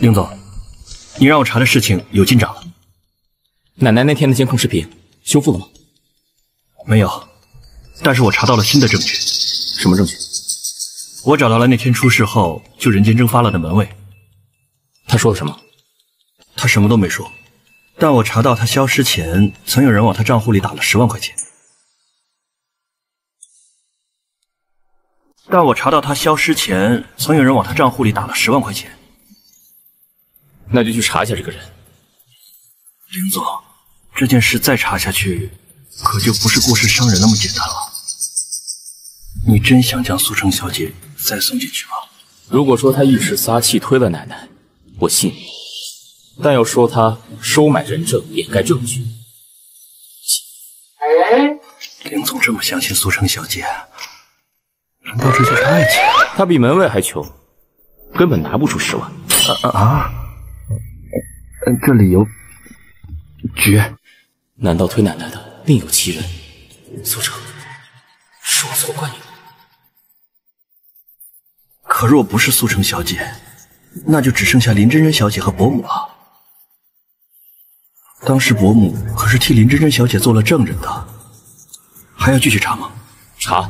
林总，你让我查的事情有进展了。奶奶那天的监控视频修复了吗？没有，但是我查到了新的证据。什么证据？我找到了那天出事后就人间蒸发了的门卫。他说了什么？他什么都没说，但我查到他消失前曾有人往他账户里打了十万块钱。但我查到他消失前曾有人往他账户里打了十万块钱。那就去查一下这个人。林总，这件事再查下去，可就不是过失伤人那么简单了。你真想将苏城小姐再送进去吗？如果说他一时撒气推了奶奶，我信；但要说他收买人证、掩盖证据，林总这么相信苏城小姐，难道这就是爱情？他比门卫还穷，根本拿不出十万。啊啊！这理由绝。难道推奶奶的另有其人？苏城，是我错怪你了。可若不是苏城小姐，那就只剩下林真真小姐和伯母了。当时伯母可是替林真真小姐做了证人的，还要继续查吗？查。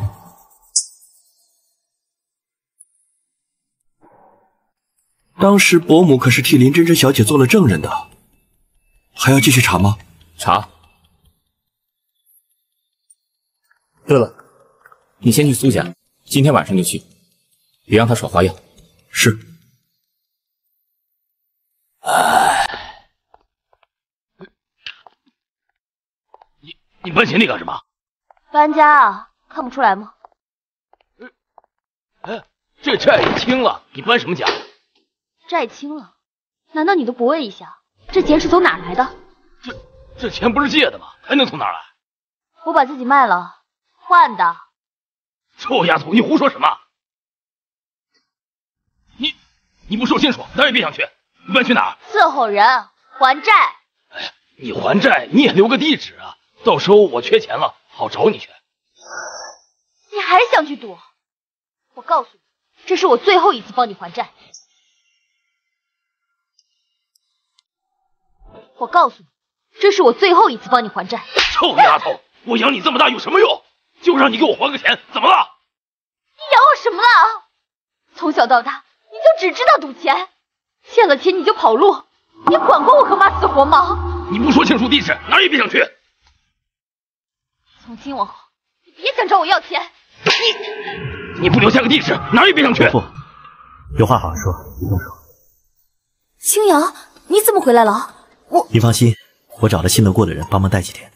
当时伯母可是替林真真小姐做了证人的，还要继续查吗？查。对了，你先去苏家，今天晚上就去，别让他耍花样。是。哎，你你搬行李干什么？搬家啊，看不出来吗？哎，这债也清了，你搬什么家？债清了，难道你都不问一下，这钱是从哪来的？这这钱不是借的吗？还能从哪来？我把自己卖了，换的。臭丫头，你胡说什么？你你不说清楚，哪儿也别想去。你搬去哪儿？伺候人，还债。哎呀，你还债你也留个地址啊，到时候我缺钱了好找你去。你还想去赌？我告诉你，这是我最后一次帮你还债。我告诉你，这是我最后一次帮你还债。臭丫头，我养你这么大有什么用？就让你给我还个钱，怎么了？你养我什么了？从小到大，你就只知道赌钱，欠了钱你就跑路，你管过我和妈死活吗？你不说清楚地址，哪儿也别想去。从今往后，你别想找我要钱。你你不留下个地址，哪儿也别想去。不，有话好好说，别动手。青瑶，你怎么回来了？我你放心，我找了信得过的人帮忙带几天。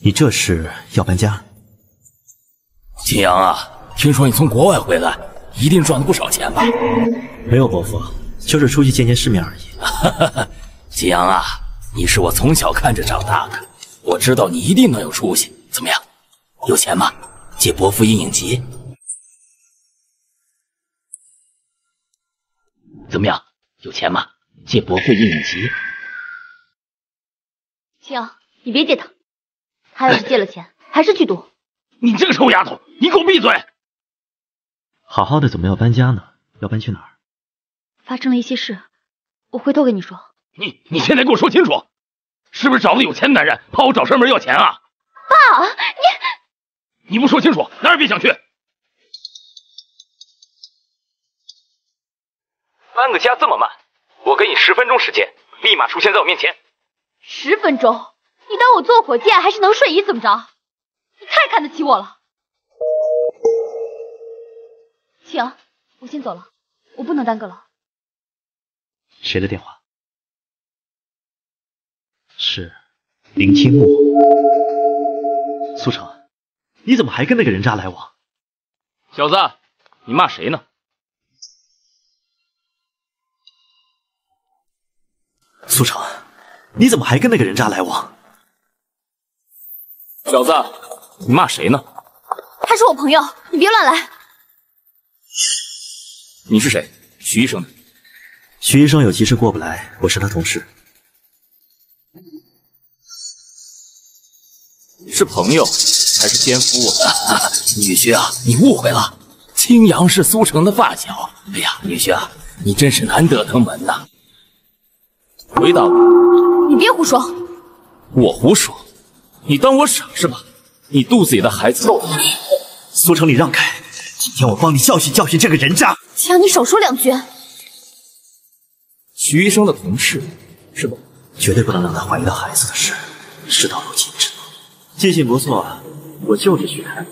你这是要搬家？金阳啊，听说你从国外回来，一定赚了不少钱吧？没有，伯父，就是出去见见世面而已。金阳啊，你是我从小看着长大的，我知道你一定能有出息。怎么样，有钱吗？借伯父印影集。怎么样，有钱吗？借伯父印影集。青阳，你别借他，他要是借了钱，还是去赌。你这个臭丫头，你给我闭嘴！好好的怎么要搬家呢？要搬去哪儿？发生了一些事，我回头跟你说。你你现在给我说清楚，是不是找了有钱的男人怕我找上门要钱啊？爸，你你不说清楚，哪儿也别想去。搬个家这么慢，我给你十分钟时间，立马出现在我面前。十分钟？你当我坐火箭还是能瞬移怎么着？你太看得起我了。行，我先走了，我不能耽搁了。谁的电话？是林清木。苏城，你怎么还跟那个人渣来往？小子，你骂谁呢？苏成，你怎么还跟那个人渣来往？小子，你骂谁呢？他是我朋友，你别乱来。你是谁？徐医生呢？徐医生有急事过不来，我是他同事。是朋友还是奸夫啊？女婿啊，你误会了，青阳是苏城的发小。哎呀，女婿啊，你真是难得登门呐！回答我，你别胡说。我胡说？你当我傻是吧？你肚子里的孩子肉苏城，你让开！今天我帮你教训教训这个人渣。强，你少说两句。徐医生的同事是吧？绝对不能让他怀疑到孩子的事。事到如今，知道记性不错，我就是去看看。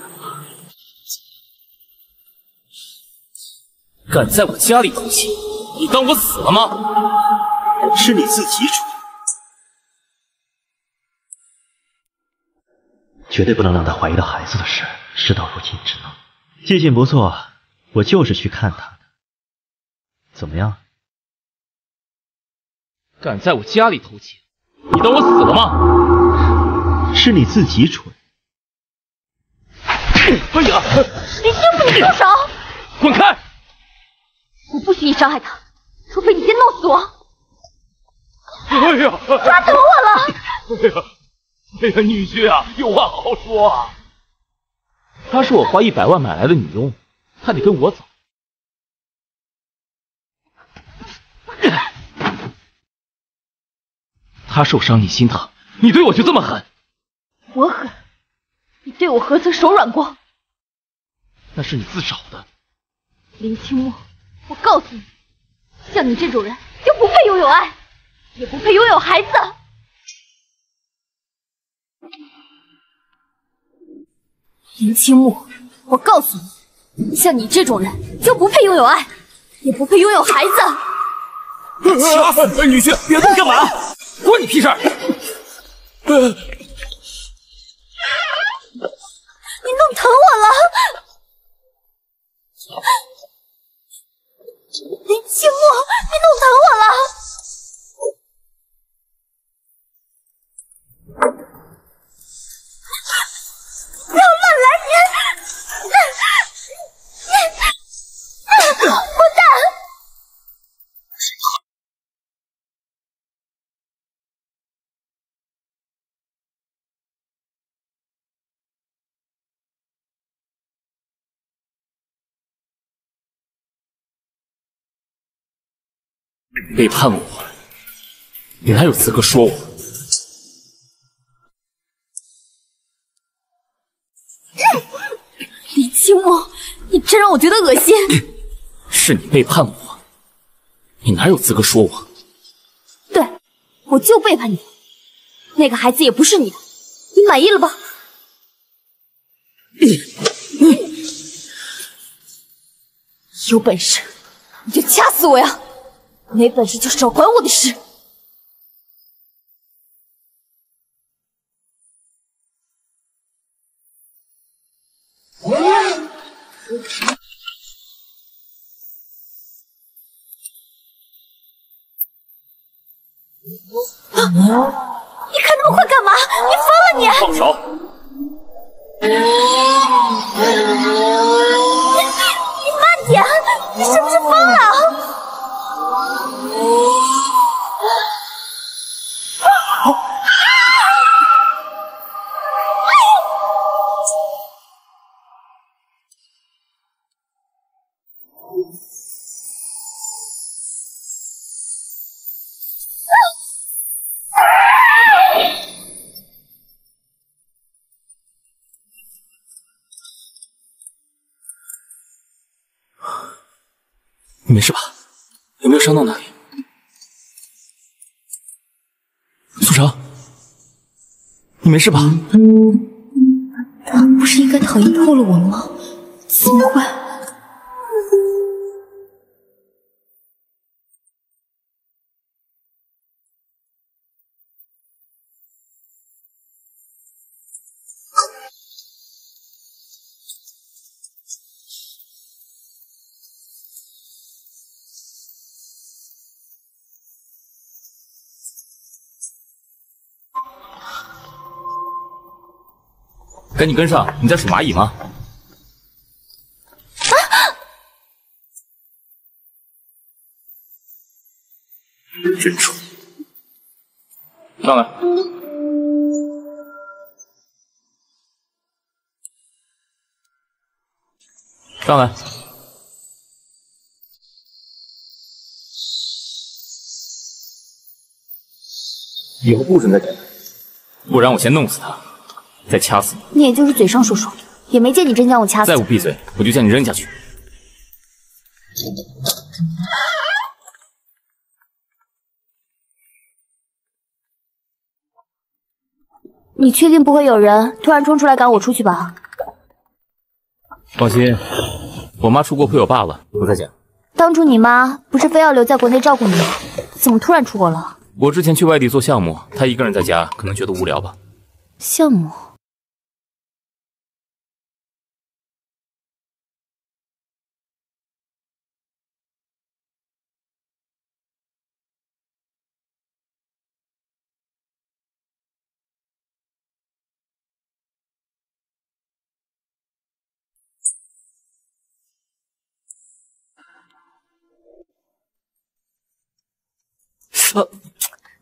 敢在我家里偷情，你当我死了吗？是你自己蠢，绝对不能让他怀疑到孩子的事。事到如今，只能记性不错，我就是去看他的。怎么样？敢在我家里偷情，你当我死了吗？是你自己蠢。哎呀！林清福，你住手！滚开！我不许你伤害他，除非你先弄死我。哎呀！抓疼我了！哎呀！哎呀，女婿啊，有话好好说啊！她是我花一百万买来的女佣，她得跟我走。她受伤你心疼，你对我就这么狠？我狠？你对我何曾手软过？那是你自找的。林清墨，我告诉你，像你这种人就不配拥有爱，也不配拥有孩子。林清墨，我告诉你，像你这种人就不配拥有爱，也不配拥有孩子。女婿，别动，干嘛？关你屁事！你弄疼我了，林清墨，你弄疼我了。背叛我，你哪有资格说我？李清墨，你真让我觉得恶心。是你背叛我，你哪有资格说我？对，我就背叛你。那个孩子也不是你的，你满意了吧？有本事你就掐死我呀！没本事就少管我的事。没事吧？他不是应该讨厌透了我吗？怎么会？赶紧跟上！你在数蚂蚁吗？真蠢！上来。上来。以后不准再点不然我先弄死他，再掐死你。你也就是嘴上说说，也没见你真将我掐死。再不闭嘴，我就将你扔下去。你确定不会有人突然冲出来赶我出去吧？放心，我妈出国陪我爸了，不在家。当初你妈不是非要留在国内照顾你吗？怎么突然出国了？我之前去外地做项目，她一个人在家可能觉得无聊吧。项目？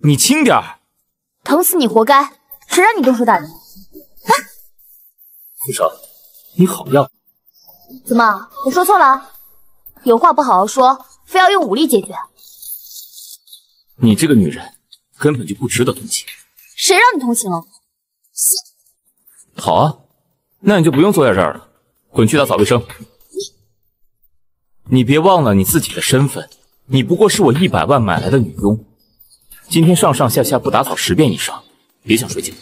你轻点儿，疼死你活该！谁让你动手打人？傅少，你好样！怎么，我说错了？有话不好好说，非要用武力解决？你这个女人根本就不值得同情。谁让你同情了？好啊，那你就不用坐在这儿了，滚去打扫卫生。你你别忘了你自己的身份，你不过是我一百万买来的女佣。今天上上下下不打扫十遍以上，别想睡觉。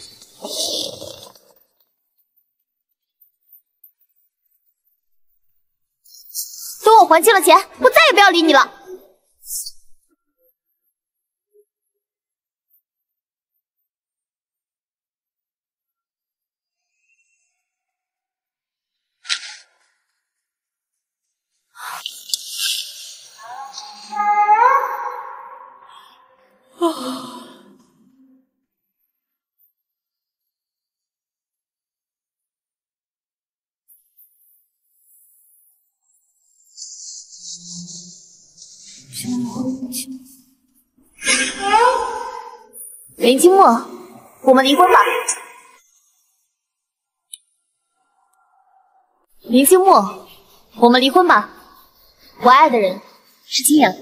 等我还清了钱，我再也不要理你了。林清墨，我们离婚吧。林清墨，我们离婚吧。我爱的人是清扬。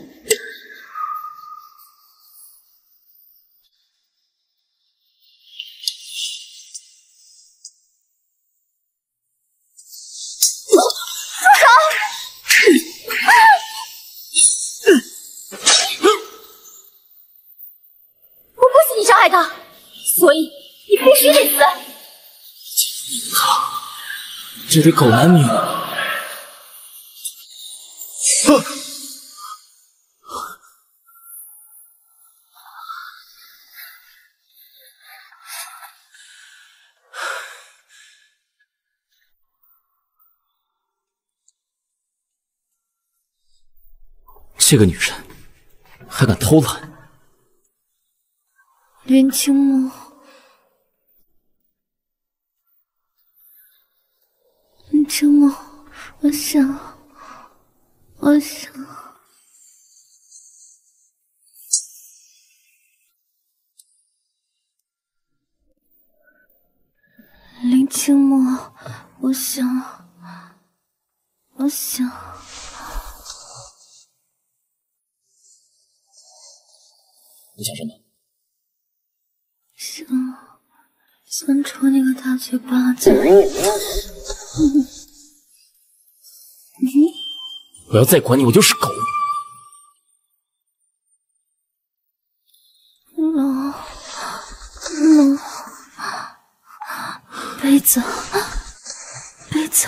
这对狗男女。这个女人还敢偷懒！林清墨，林清墨，我想，我想。林清墨，我想，我想。你想什么？想想抽你个大嘴巴子！我要再管你，我就是狗！冷冷，杯子杯子。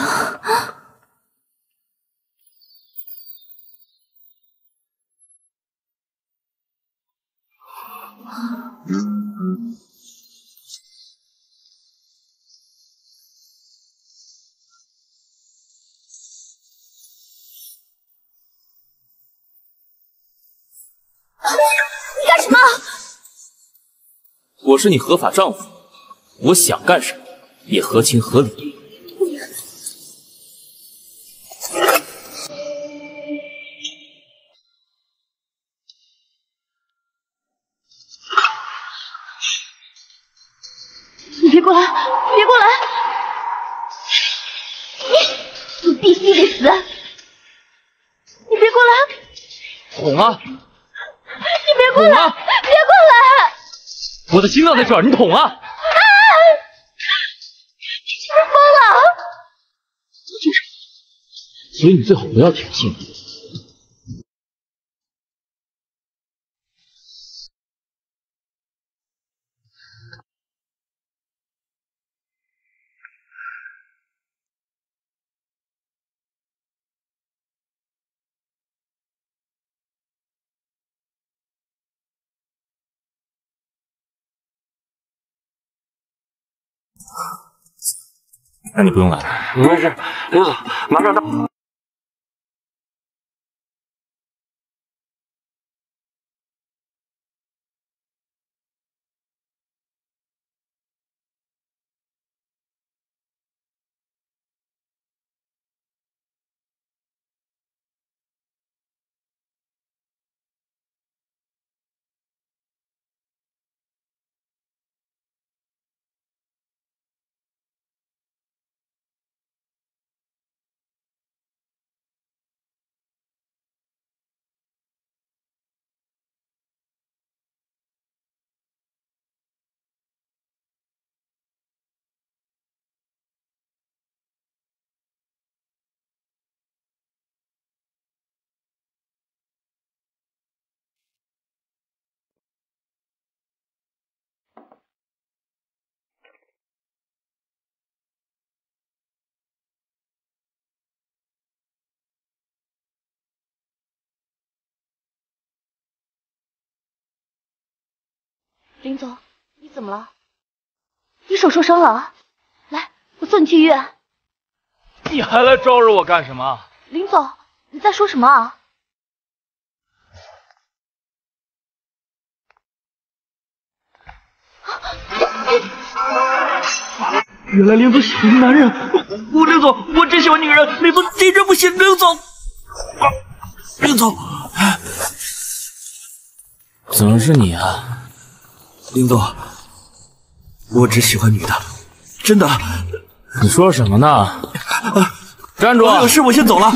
我是你合法丈夫，我想干什么也合情合理。我的心脏在这儿，你捅啊！啊！你是不是疯了？所以你最好不要挑衅。那你不用来了。没事，刘总，马上到。林总，你怎么了？你手受伤了？来，我送你去医院。你还来招惹我干什么？林总，你在说什么啊？原来林总喜欢男人，我我林总，我真喜欢女人，林总简直不行，林总，啊林总，怎么是你啊？林总，我只喜欢女的，真的。你说什么呢？站住！我有事，我先走了。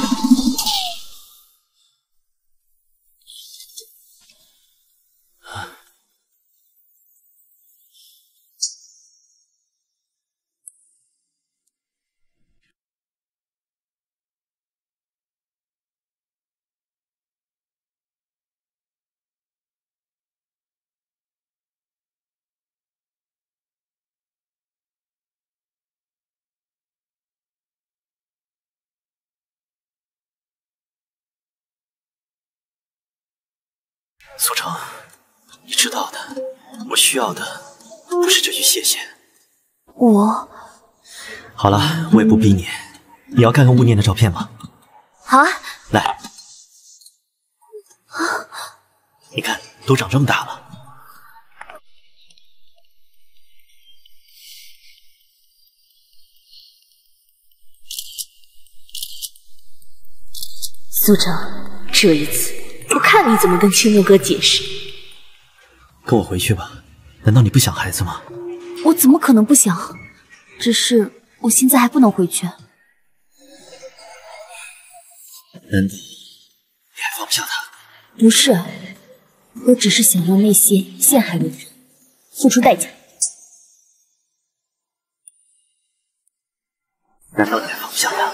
苏城，你知道的，我需要的不是这句谢谢。我好了，我也不逼你。你要看看雾念的照片吗？好啊，来啊，你看，都长这么大了。苏城，这一次我看你怎么跟青木哥解释。跟我回去吧。难道你不想孩子吗？我怎么可能不想？只是我现在还不能回去。难道你还放不下他？不是，我只是想让那些陷害我的人付出代价。难道你还放不下他？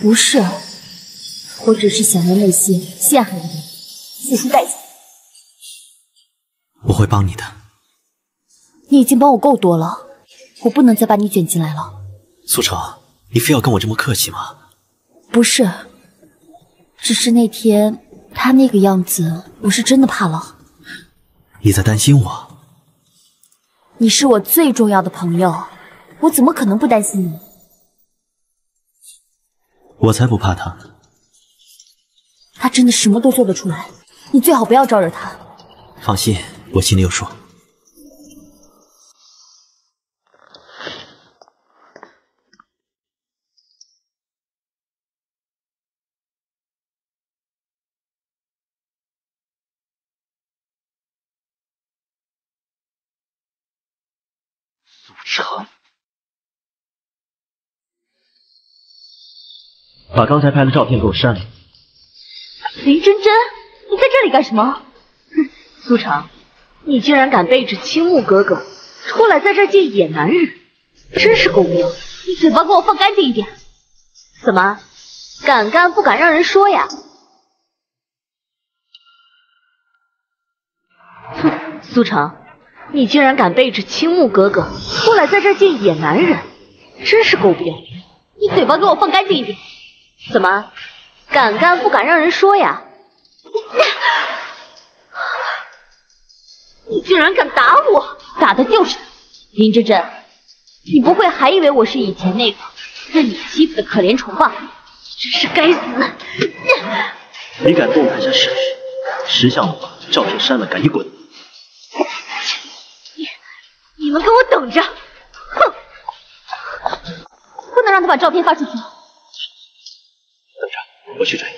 不是，我只是想让那些陷害我的人付出代价。我会帮你的。你已经帮我够多了，我不能再把你卷进来了。苏城，你非要跟我这么客气吗？不是，只是那天他那个样子，我是真的怕了。你在担心我？你是我最重要的朋友，我怎么可能不担心你？我才不怕他呢。他真的什么都做得出来，你最好不要招惹他。放心，我心里有数。苏成，把刚才拍的照片给我删了。林真真。你在这里干什么？哼，苏成，你竟然敢背着青木哥哥出来在这见野男 人，真是够不要！你嘴巴给我放干净一点！怎么，敢干不敢让人说呀？哼，苏成，你竟然敢背着青木哥哥出来在这见野男人，真是够不要脸！你嘴巴给我放干净一点！怎么，敢干不敢让人说呀？你竟然敢打我！打的就是林真真，你不会还以为我是以前那个任你欺负的可怜虫吧？真是该死！你敢动台下事，识相的话，照片删了，赶紧滚！你你们给我等着！哼，不能让他把照片发出去。等着，我去追。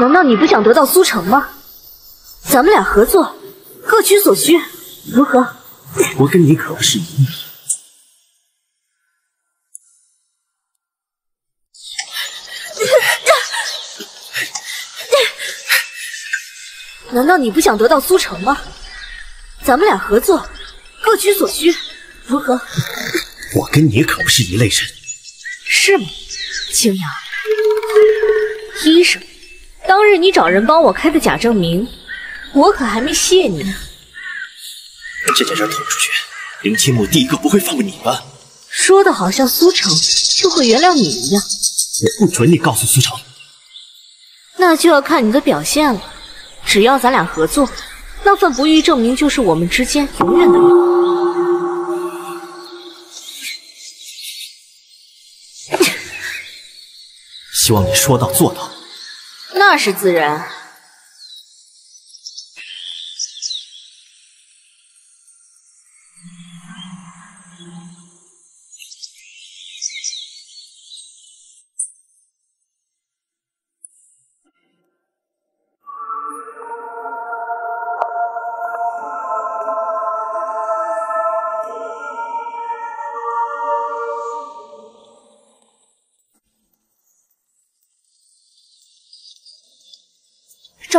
难道你不想得到苏城吗？咱们俩合作，各取所需，如何？我跟你可不是一命。难道你不想得到苏城吗？咱们俩合作，各取所需，如何？我跟你可不是一类人。是吗，青阳？医生。当日你找人帮我开的假证明，我可还没谢你呢。这件事捅出去，林清木第一个不会放过你吧？说的好像苏城就会原谅你一样。我不准你告诉苏城。那就要看你的表现了。只要咱俩合作，那份不育证明就是我们之间永远的秘密。希望你说到做到。那是自然。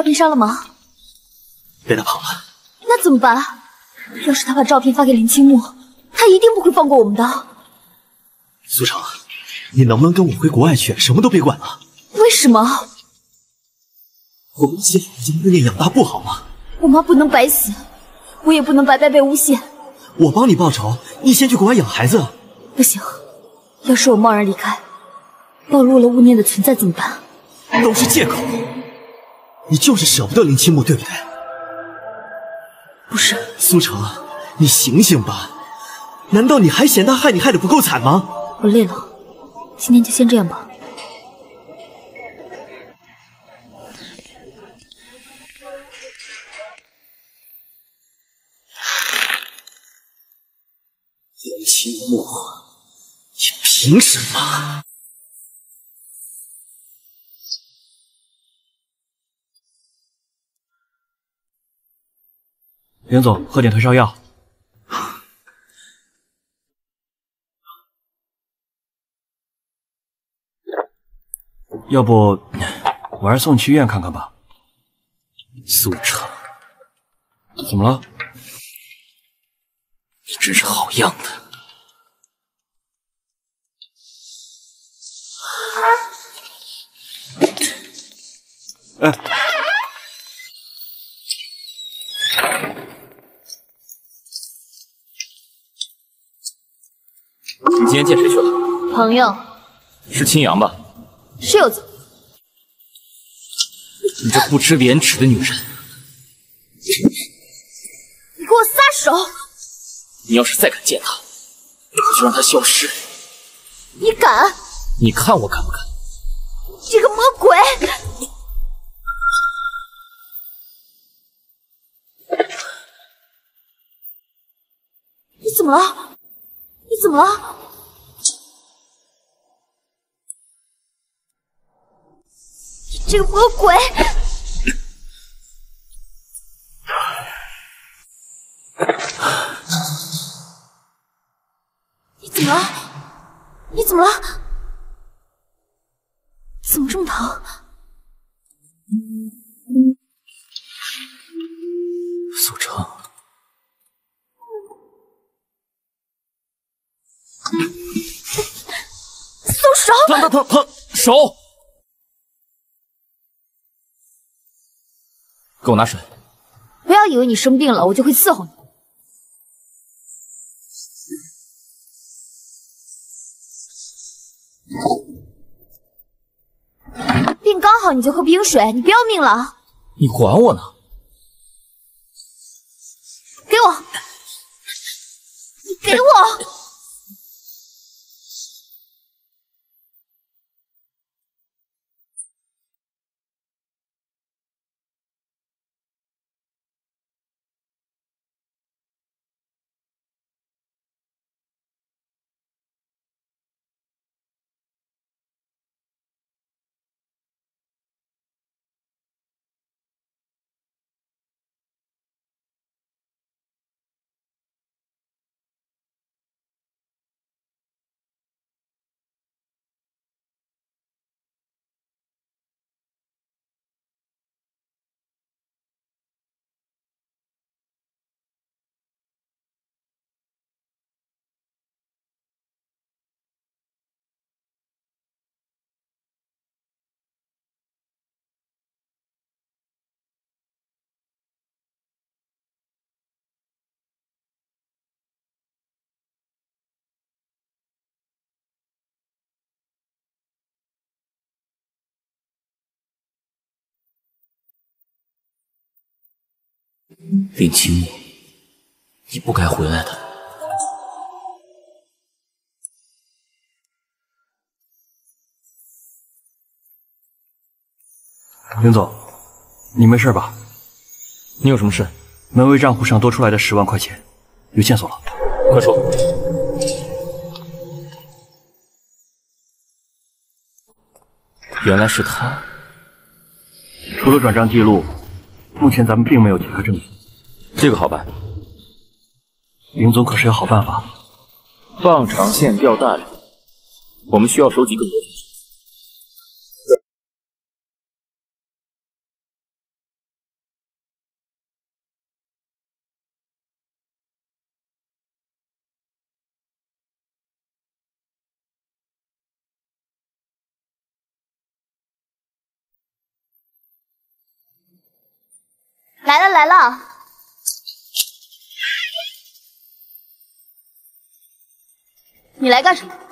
照片删了吗？被他跑了。那怎么办？要是他把照片发给林青木，他一定不会放过我们的。苏城，你能不能跟我回国外去，什么都别管了？为什么？我们一起将念念养大不好吗？我妈不能白死，我也不能白白被诬陷。我帮你报仇，你先去国外养孩子。不行，要是我贸然离开，暴露了雾念的存在怎么办？都是借口。你就是舍不得林清木，对不对？不是，苏城，你醒醒吧！难道你还嫌他害你害得不够惨吗？我累了，今天就先这样吧。林清木，你凭什么？袁总，喝点退烧药。要不，我还是送你去医院看看吧。苏城，怎么了？你真是好样的！哎。今天见谁去了？朋友，是青阳吧？是又怎么？你这不知廉耻的女人！你给我撒手！你要是再敢见他，我就让他消失！你敢？你看我敢不敢？这个魔鬼！你怎么了？你怎么了？这个魔鬼！你怎么了？你怎么了？怎么这么疼？苏成，松手！疼疼疼疼！手！给我拿水。不要以为你生病了，我就会伺候你。病刚好，你就喝冰水，你不要命了啊！你管我呢？给我！你给我！林清木，你不该回来的。林总，你没事吧？你有什么事？门卫账户上多出来的十万块钱，有线索了。快说。原来是他。除了转账记录，目前咱们并没有其他证据。这个好办。林总可是有好办法。放长线钓大鱼，我们需要收集更多来了来了，你来干什么？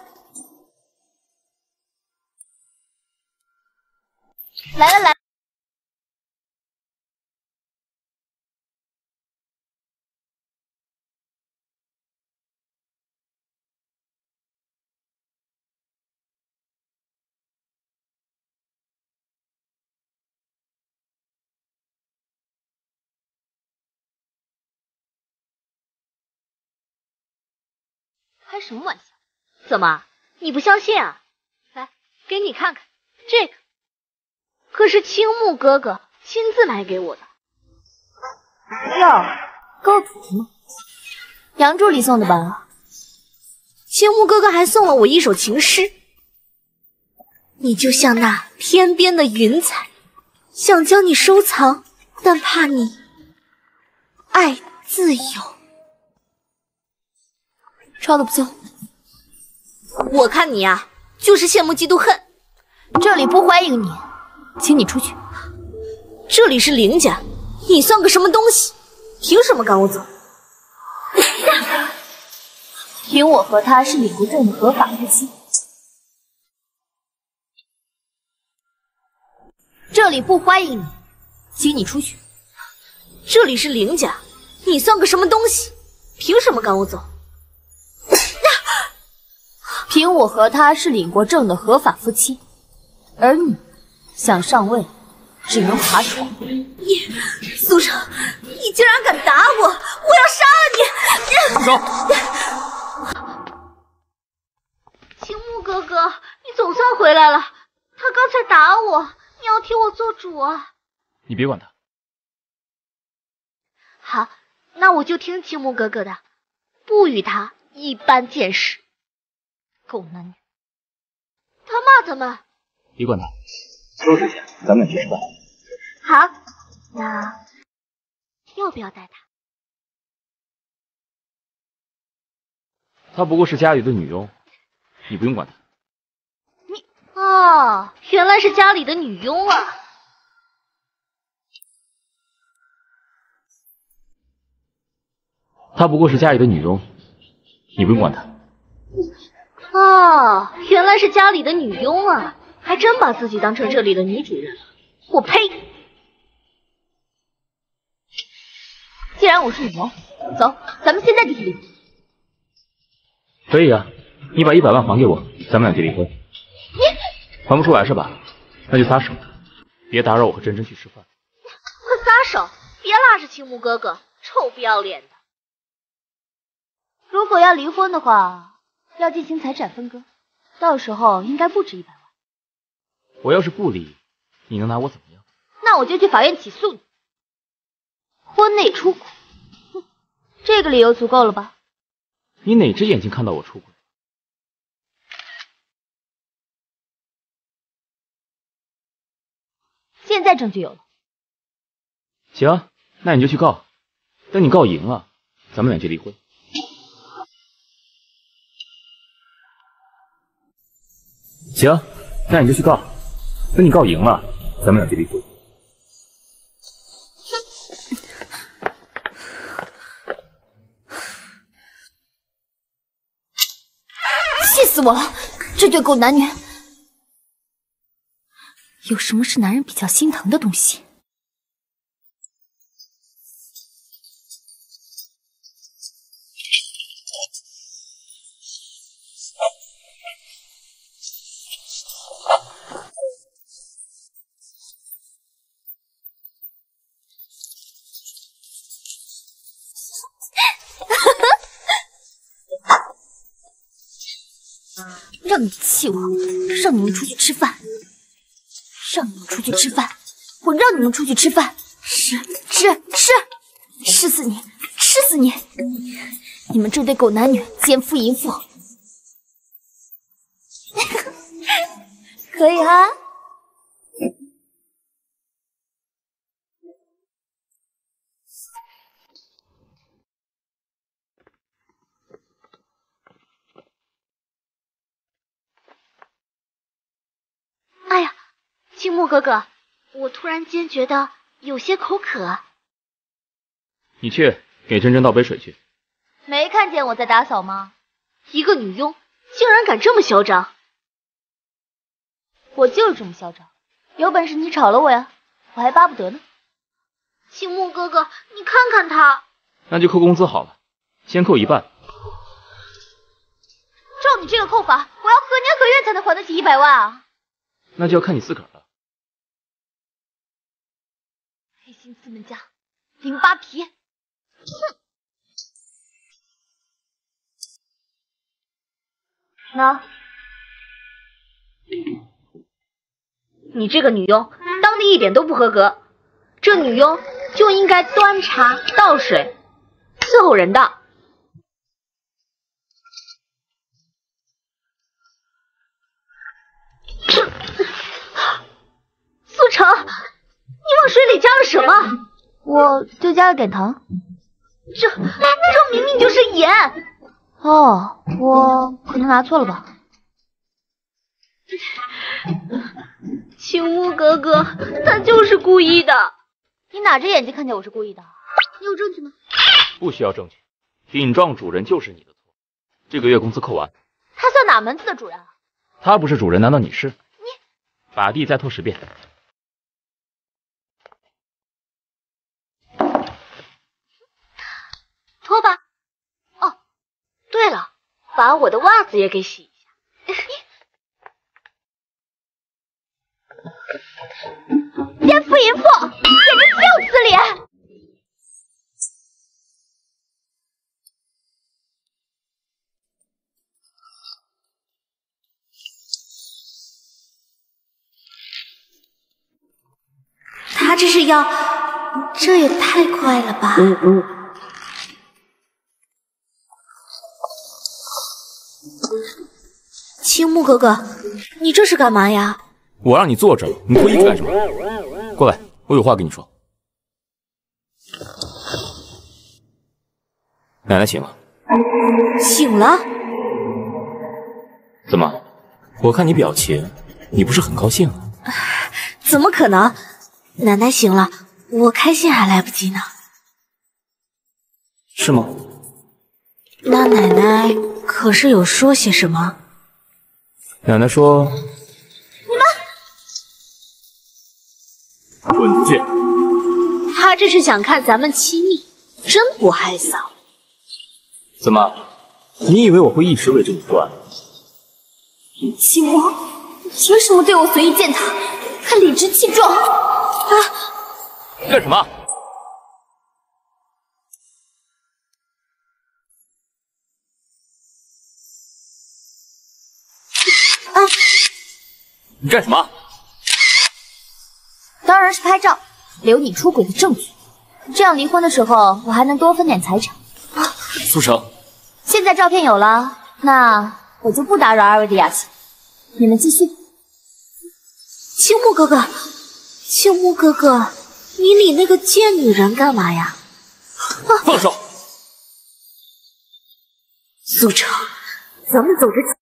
开什么玩笑？怎么，你不相信啊？来，给你看看，这个可是青木哥哥亲自买给我的。哟，够皮吗？杨助理送的吧？青木哥哥还送了我一首情诗。你就像那天边的云彩，想将你收藏，但怕你爱自由。抄的不错，我看你呀、就是羡慕嫉妒恨。这里不欢迎你，请你出去。这里是林家，你算个什么东西？凭什么赶我走？凭我和他是领国正的合法夫妻。这里不欢迎你，请你出去。这里是林家，你算个什么东西？凭什么赶我走？凭我和他是领过证的合法夫妻，而你想上位，只能爬床。你苏城，你竟然敢打我！我要杀了你！住手！青木哥哥，你总算回来了。他刚才打我，你要替我做主啊！你别管他。好，那我就听青木哥哥的，不与他一般见识。狗男女，他骂他们。别管他，收拾一下，咱们去吃饭。好，那要不要带他？他不过是家里的女佣，你不用管他。你哦，原来是家里的女佣啊！她不过是家里的女佣，你不用管她。哦，原来是家里的女佣啊！还真把自己当成这里的女主人了。我呸！既然我是女佣，走，咱们现在就去离婚。可以啊，你把一百万还给我，咱们俩就离婚。你还不出来是吧？那就撒手，别打扰我和珍珍去吃饭。快撒手，别拉着青木哥哥，臭不要脸的。如果要离婚的话，要进行财产分割，到时候应该不止一百万。我要是不离，你能拿我怎么样？那我就去法院起诉你，婚内出轨。哼，这个理由足够了吧？你哪只眼睛看到我出轨？现在证据有了。行，那你就去告。等你告赢了，咱们俩就离婚。行，那你就去告。等你告赢了，咱们俩就离婚。气死我了！这对狗男女，有什么是男人比较心疼的东西？我，让你们出去吃饭，让你们出去吃饭，我让你们出去吃饭，吃吃吃，吃死你，吃死你！你们这对狗男女奸夫淫妇，可以啊。哎呀，青木哥哥，我突然间觉得有些口渴。你去给珍珍倒杯水去。没看见我在打扫吗？一个女佣竟然敢这么嚣张！我就是这么嚣张，有本事你炒了我呀，我还巴不得呢。青木哥哥，你看看他。那就扣工资好了，先扣一半。照你这个扣法，我要何年何月才能还得起一百万啊？那就要看你自个儿了。黑心资本家，零扒皮，哼！那，你这个女佣当的一点都不合格，这女佣就应该端茶倒水，伺候人的。苏 成，往水里加了什么？我就加了点糖。这这明明就是盐。哦，我可能拿错了吧。青木哥哥，他就是故意的。你哪只眼睛看见我是故意的？你有证据吗？不需要证据，顶撞主人就是你的错。这个月工资扣完。他算哪门子的主人啊？他不是主人，难道你是？你把地再拖十遍。脱吧。哦，对了，把我的袜子也给洗一下。奸夫淫妇，简直岂有此理！他这是要，这也太快了吧！嗯青木哥哥，你这是干嘛呀？我让你坐着，你脱衣服干什么？过来，我有话跟你说。奶奶醒了。醒了？怎么？我看你表情，你不是很高兴啊？怎么可能？奶奶醒了，我开心还来不及呢。是吗？那奶奶可是有说些什么？奶奶说：“你们滚出去！”他这是想看咱们亲密，真不害臊。怎么？你以为我会一直围着你转？秦王，你凭什么对我随意践踏，还理直气壮？啊！干什么？你干什么？当然是拍照，留你出轨的证据。这样离婚的时候，我还能多分点财产。苏城，现在照片有了，那我就不打扰二位的雅兴，你们继续。青木哥哥，青木哥哥，你理那个贱女人干嘛呀？放手！苏城，咱们走着。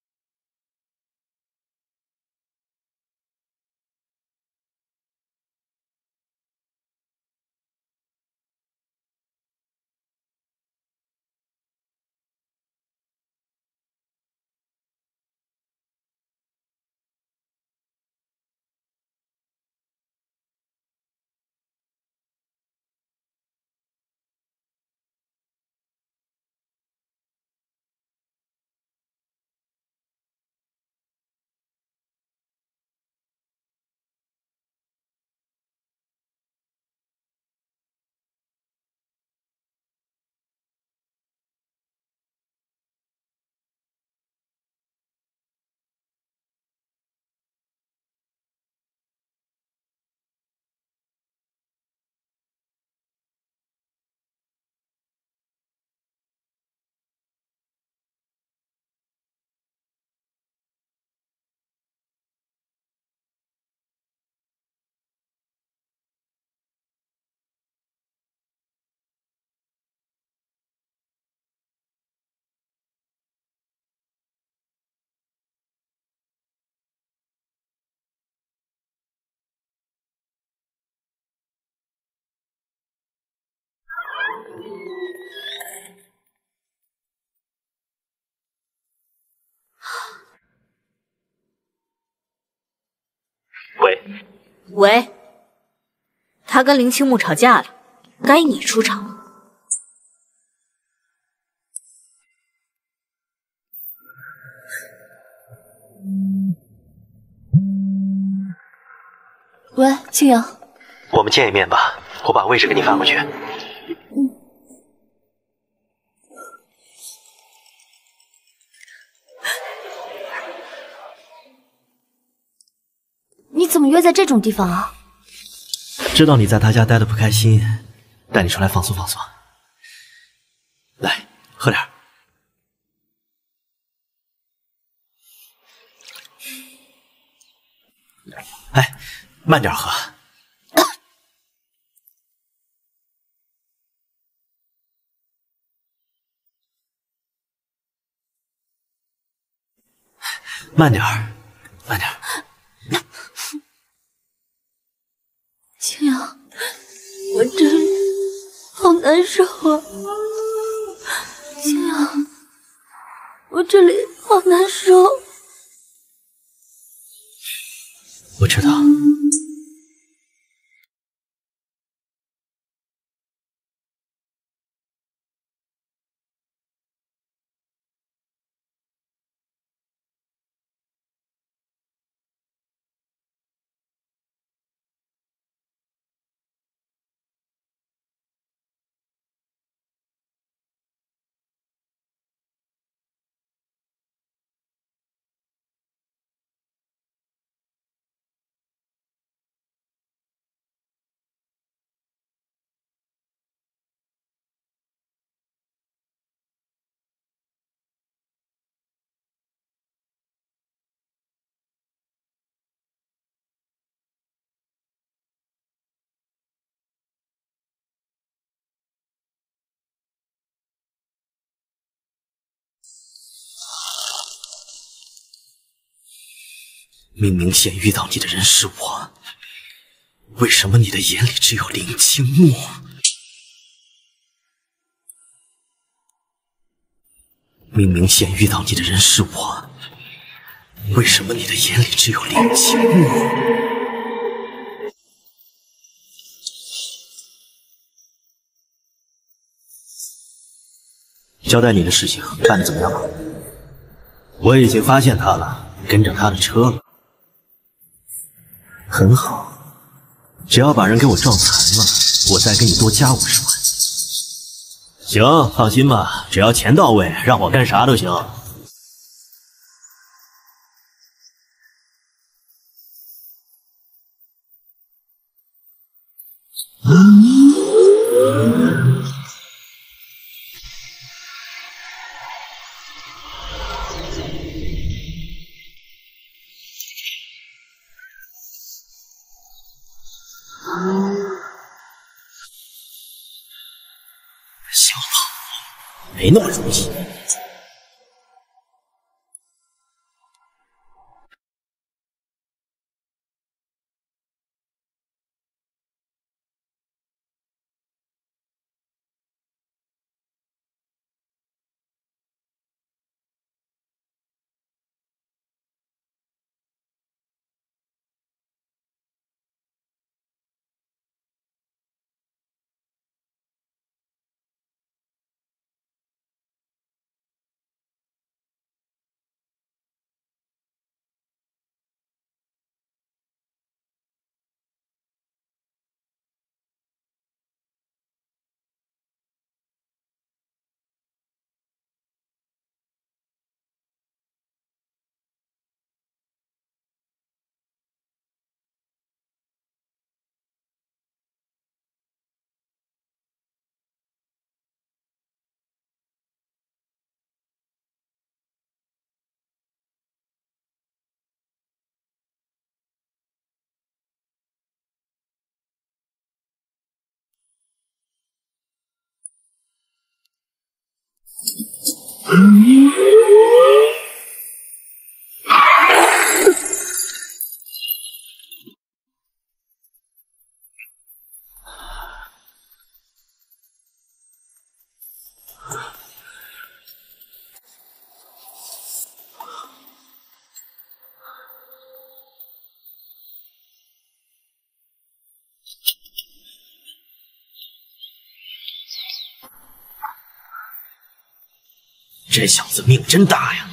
喂，喂，他跟林青木吵架了，该你出场。喂，青阳，我们见一面吧，我把位置给你发过去。你怎么约在这种地方啊？知道你在他家待的不开心，带你出来放松放松。来，喝点。哎，慢点喝。慢点儿慢点儿青阳，我这里好难受啊！青阳，我这里好难受。我知道。明明先遇到你的人是我，为什么你的眼里只有林清木？明明先遇到你的人是我，为什么你的眼里只有林清木？交代你的事情办的怎么样了？我已经发现他了，跟着他的车了。很好，只要把人给我撞残了，我再给你多加五十万。行，放心吧，只要钱到位，让我干啥都行。Mm-hmm. 这小子命真大呀！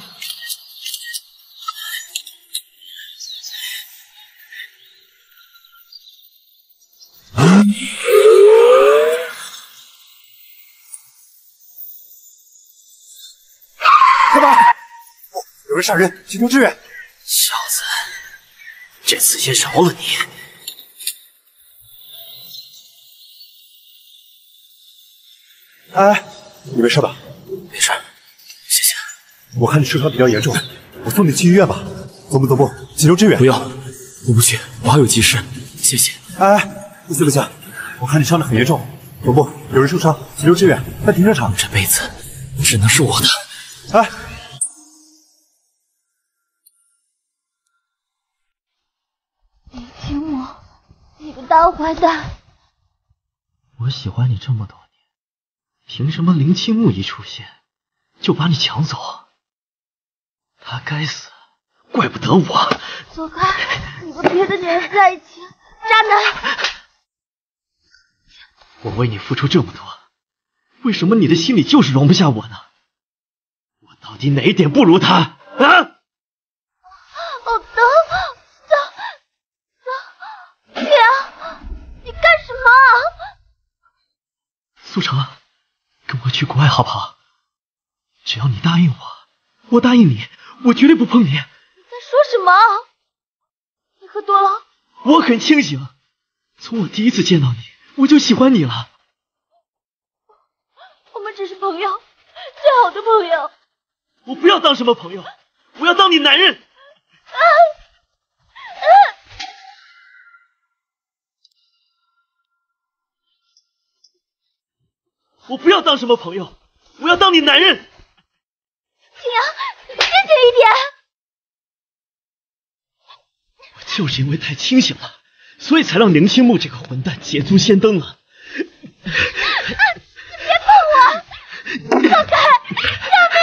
快跑！有人杀人，请求支援！小子，这次先饶了你。哎，你没事吧？我看你受伤比较严重，我送你去医院吧。总部总部，急救支援！不用，我不去，我还有急事。谢谢。哎，不行不行，我看你伤得很严重。总部有人受伤，急救支援，在停车场。这辈子只能是我的。哎，林清木，你个大坏蛋！我喜欢你这么多年，凭什么林青木一出现就把你抢走？他该死，怪不得我。走开！你和别的女人在一起，渣男！我为你付出这么多，为什么你的心里就是容不下我呢？我到底哪一点不如他啊？好疼！走走！姐，你干什么？苏成，跟我去国外好不好？只要你答应我，我答应你，我绝对不碰你。你在说什么？你喝多了？我很清醒，从我第一次见到你，我就喜欢你了。我们只是朋友，最好的朋友。我不要当什么朋友，我要当你男人。啊啊！我不要当什么朋友，我要当你男人。青阳，坚决一点。我就是因为太清醒了，所以才让宁青木这个混蛋捷足先登了。别碰我！放开！救命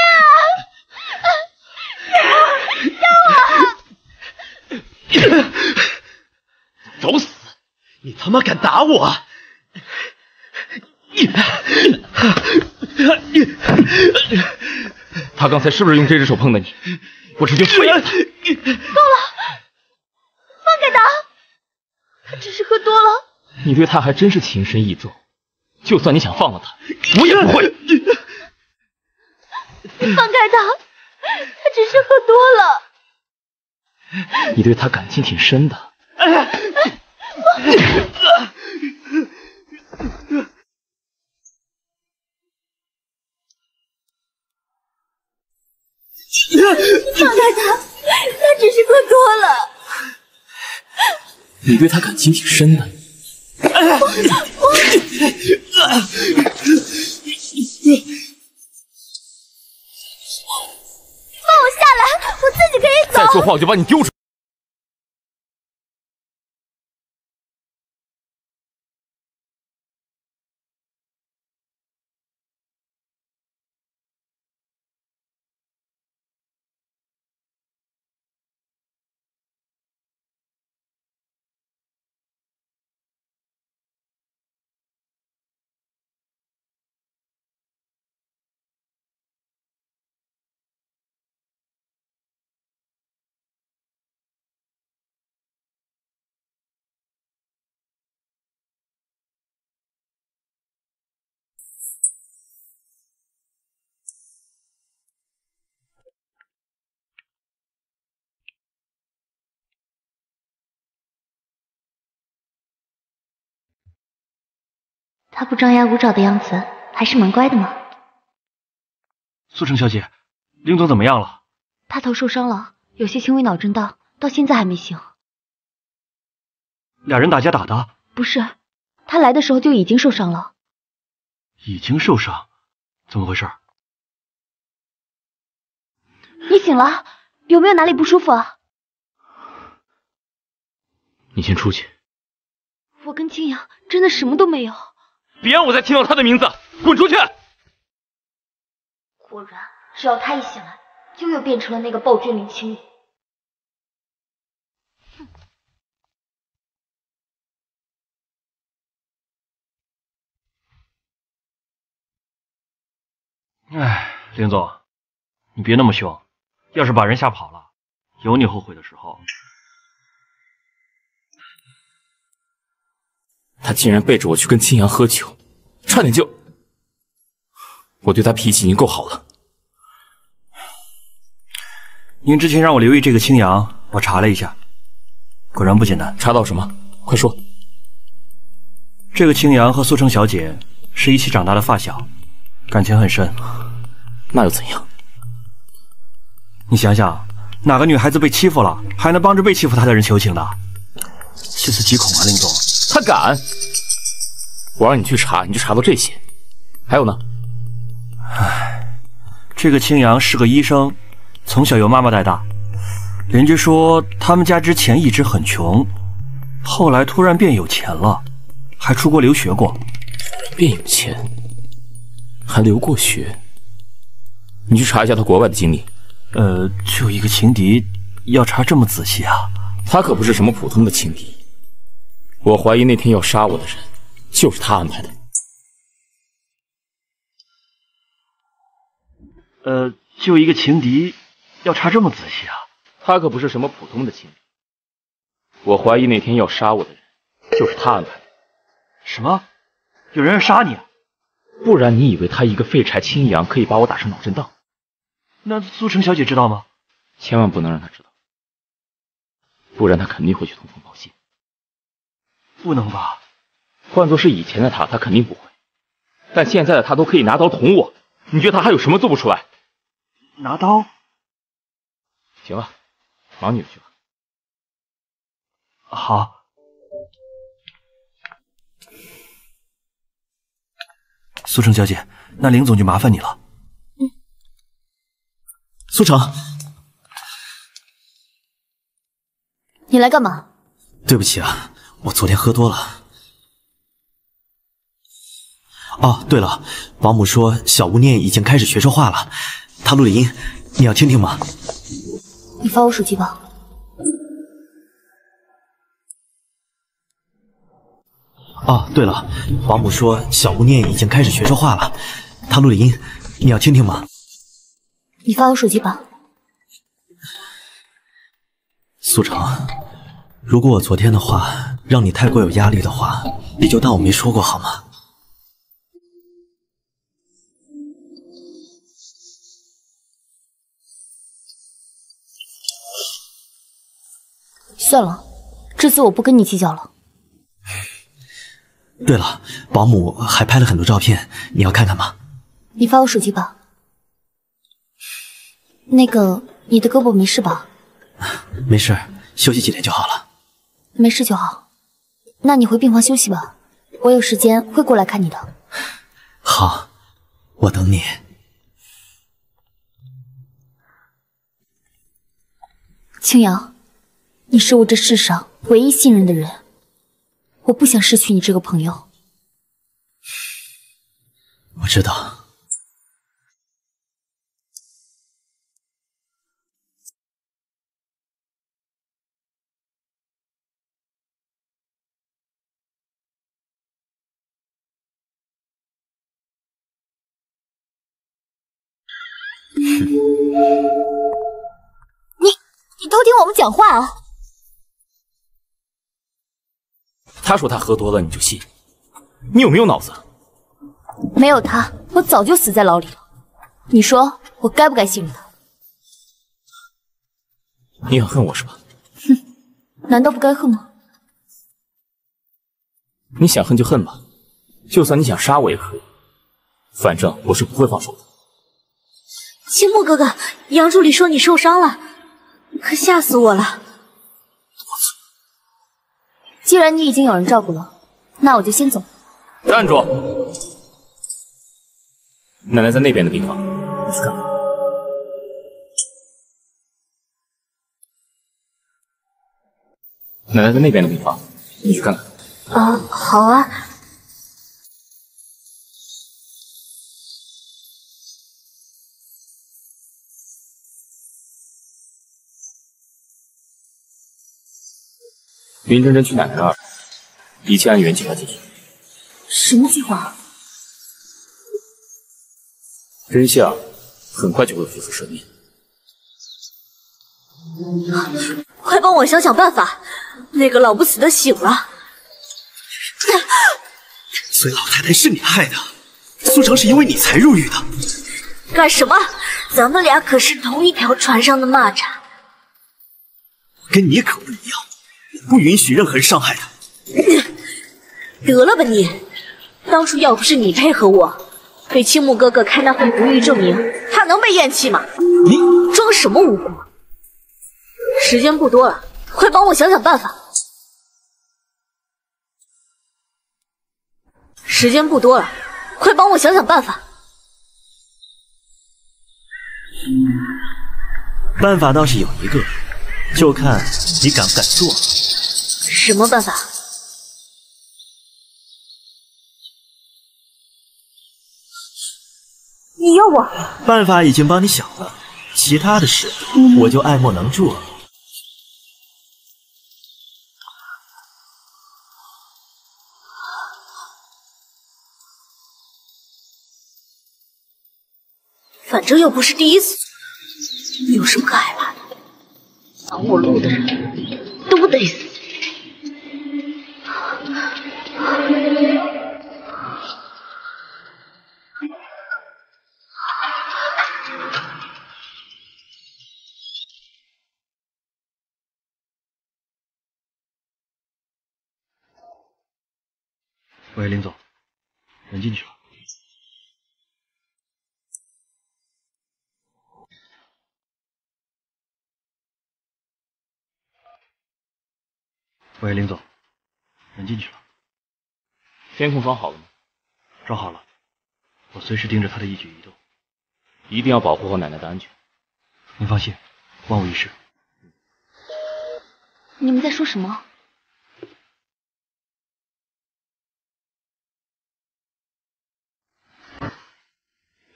啊！救我！找死！你他妈敢打我！他刚才是不是用这只手碰的你？我直接废了他！够了，放开他！他只是喝多了。你对他还真是情深意重。就算你想放了他，我也不会。放开他，他只是喝多了。你对他感情挺深的。放开他，他只是喝多了。你对他感情挺深的。放我下来，我自己可以走。再说话我就把你丢出。他不张牙舞爪的样子，还是蛮乖的嘛。苏城小姐，林总怎么样了？他头受伤了，有些轻微脑震荡，到现在还没醒。俩人打架打的？不是，他来的时候就已经受伤了。已经受伤？怎么回事？你醒了？有没有哪里不舒服啊？你先出去。我跟青阳真的什么都没有。别让我再听到他的名字，滚出去！果然，只要他一醒来，就又变成了那个暴君林青木。哎，林总，你别那么凶，要是把人吓跑了，有你后悔的时候。他竟然背着我去跟青阳喝酒，差点就……我对他脾气已经够好了。您之前让我留意这个青阳，我查了一下，果然不简单。查到什么？快说。这个青阳和苏城小姐是一起长大的发小，感情很深。那又怎样？你想想，哪个女孩子被欺负了，还能帮着被欺负她的人求情的？细思极恐啊，林总。他敢！我让你去查，你就查到这些。还有呢？唉，这个青阳是个医生，从小由妈妈带大。邻居说他们家之前一直很穷，后来突然变有钱了，还出国留学过。变有钱，还留过学？你去查一下他国外的经历。呃，就一个情敌，要查这么仔细啊？他可不是什么普通的情敌。我怀疑那天要杀我的人就是他安排的。呃，就一个情敌，要查这么仔细啊？他可不是什么普通的情敌。我怀疑那天要杀我的人就是他安排的。什么？有人要杀你？不然你以为他一个废柴青阳可以把我打成脑震荡？那苏城小姐知道吗？千万不能让她知道，不然她肯定会去通风报信。不能吧？换做是以前的他，他肯定不会。但现在的他都可以拿刀捅我，你觉得他还有什么做不出来？拿刀？行了，忙你的去吧。好。苏城小姐，那林总就麻烦你了。嗯。苏城，你来干嘛？对不起啊，我昨天喝多了。哦，对了，保姆说小吴念已经开始学说话了，他录了音，你要听听吗？你发我手机吧。哦，对了，保姆说小吴念已经开始学说话了，他录了音，你要听听吗？你发我手机吧。苏成，如果我昨天的话让你太过有压力的话，你就当我没说过好吗？算了，这次我不跟你计较了。对了，保姆还拍了很多照片，你要看看吗？你发我手机吧。那个，你的胳膊没事吧？没事，休息几天就好了。没事就好。那你回病房休息吧，我有时间会过来看你的。好，我等你。青阳，你是我这世上唯一信任的人，我不想失去你这个朋友。我知道。我们讲话啊！他说他喝多了你就信？你有没有脑子？没有他，我早就死在牢里了。你说我该不该信任他？你很恨我是吧？哼，难道不该恨吗？你想恨就恨吧，就算你想杀我也可以，反正我是不会放手的。青木哥哥，杨助理说你受伤了，可吓死我了。既然你已经有人照顾了，那我就先走。站住！奶奶在那边的病房，你去看看。奶奶在那边的病房，你去看看。啊，好啊。林真真去奶奶那儿，一切按原计划进行。什么计划？真相很快就会浮出水面。快帮我想想办法！那个老不死的醒了。所以老太太是你害的，苏成是因为你才入狱的。干什么？咱们俩可是同一条船上的蚂蚱。跟你可不一样，我不允许任何人伤害他。得了吧你！当初要不是你配合我，给青木哥哥开那份不育证明，他能被咽气吗？你装什么无辜？时间不多了，快帮我想想办法。时间不多了，快帮我想想办法。办法倒是有一个，就看你敢不敢做。什么办法？你要我？办法已经帮你想了，其他的事我就爱莫能助了。反正又不是第一次，有什么可害怕的？挡我路的人都得死！喂，林总，人进去了。监控装好了吗？装好了，我随时盯着他的一举一动，一定要保护好奶奶的安全。您放心，万无一失。你们在说什么？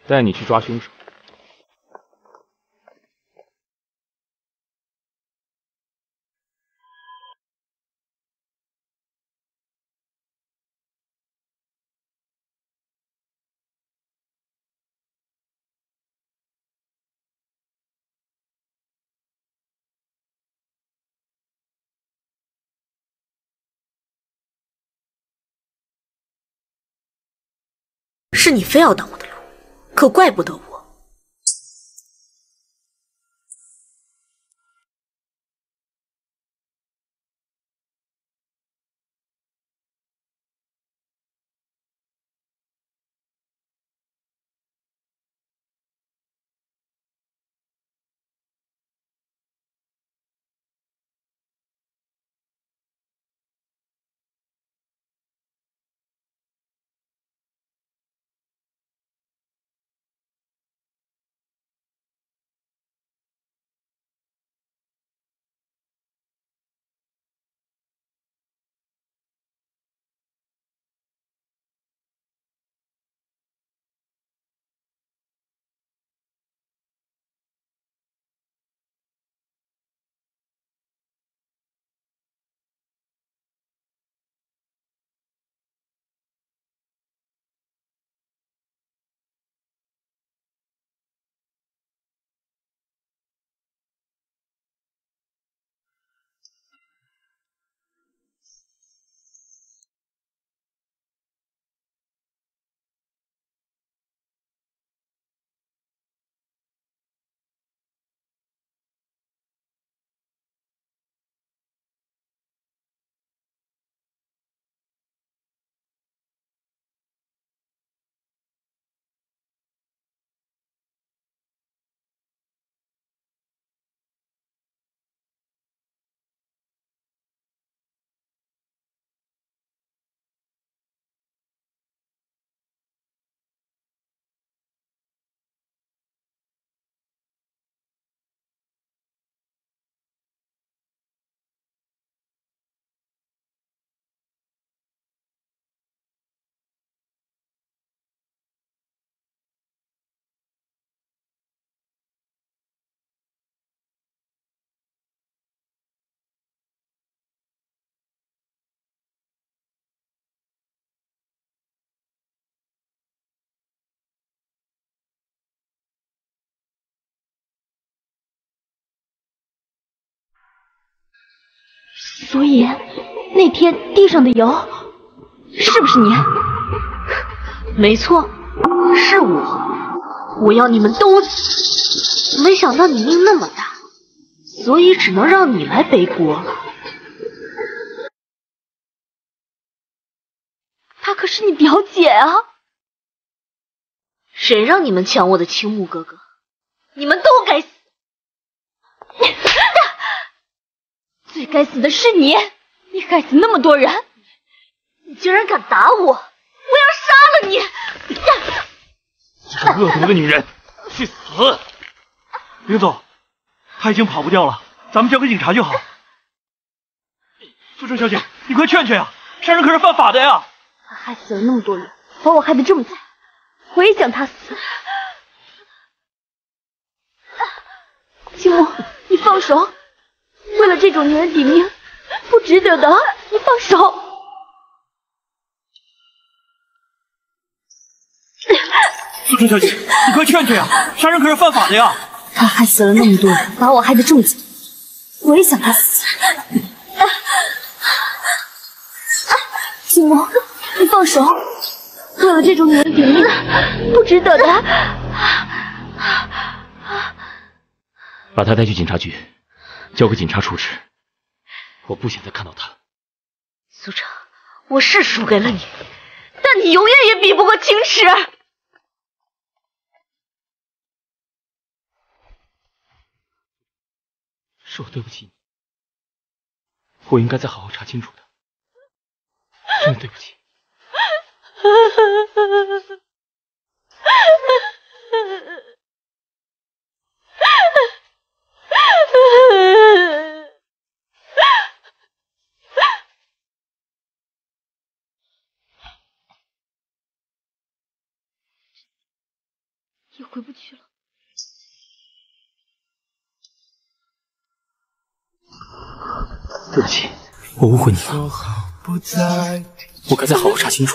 带你去抓凶手。你非要挡我的路，可怪不得我。所以那天地上的油是不是你？没错，是我。我要你们都死。没想到你命那么大，所以只能让你来背锅了。她可是你表姐啊！谁让你们抢我的青木哥哥？你们都该死！最该死的是你！你害死那么多人，你竟然敢打我！我要杀了你！这个恶毒的女人，去死！林总，他已经跑不掉了，咱们交给警察就好。苏城小姐，你快劝劝呀！杀人可是犯法的呀！他害死了那么多人，把我害得这么惨，我也想他死。青木，你放手！为了这种女人抵命，不值得的，你放手！苏城小姐，你快劝劝呀！杀人可是犯法的呀！他害死了那么多人，把我害得这么惨，我也想他死。青木，你放手！为了这种女人抵命，不值得的。把他带去警察局。交给警察处置，我不想再看到他。苏城，我是输给了你，但你永远也比不过青池。是我对不起你，我应该再好好查清楚的，真的对不起。回不去了。对不起，我误会你了，我该再好好查清楚。